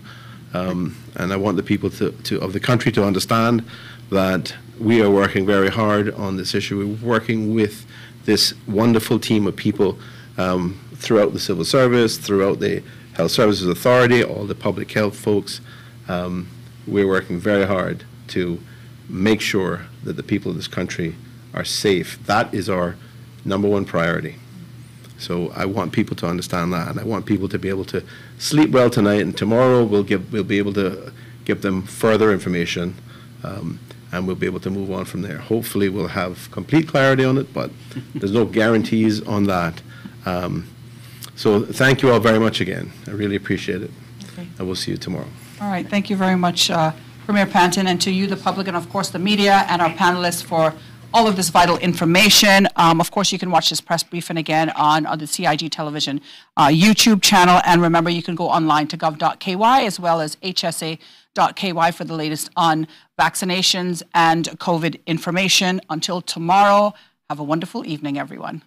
Um, and I want the people to, to, of the country to understand that we are working very hard on this issue. We're working with this wonderful team of people um, throughout the civil service, throughout the Health Services Authority, all the public health folks. Um, we're working very hard to make sure that the people of this country are safe. That is our number one priority. So I want people to understand that, and I want people to be able to sleep well tonight. And tomorrow we'll give we'll be able to give them further information, um, and we'll be able to move on from there. Hopefully, we'll have complete clarity on it, but there's no guarantees on that. Um, so thank you all very much again. I really appreciate it, Okay. and we'll see you tomorrow. All right, thank you very much, uh, Premier Panton, and to you, the public, and of course, the media and our panelists for all of this vital information. Um, Of course, you can watch this press briefing again on on the CIG Television uh, YouTube channel, and remember, you can go online to gov.ky as well as hsa.ky for the latest on vaccinations and COVID information. Until tomorrow, have a wonderful evening, everyone.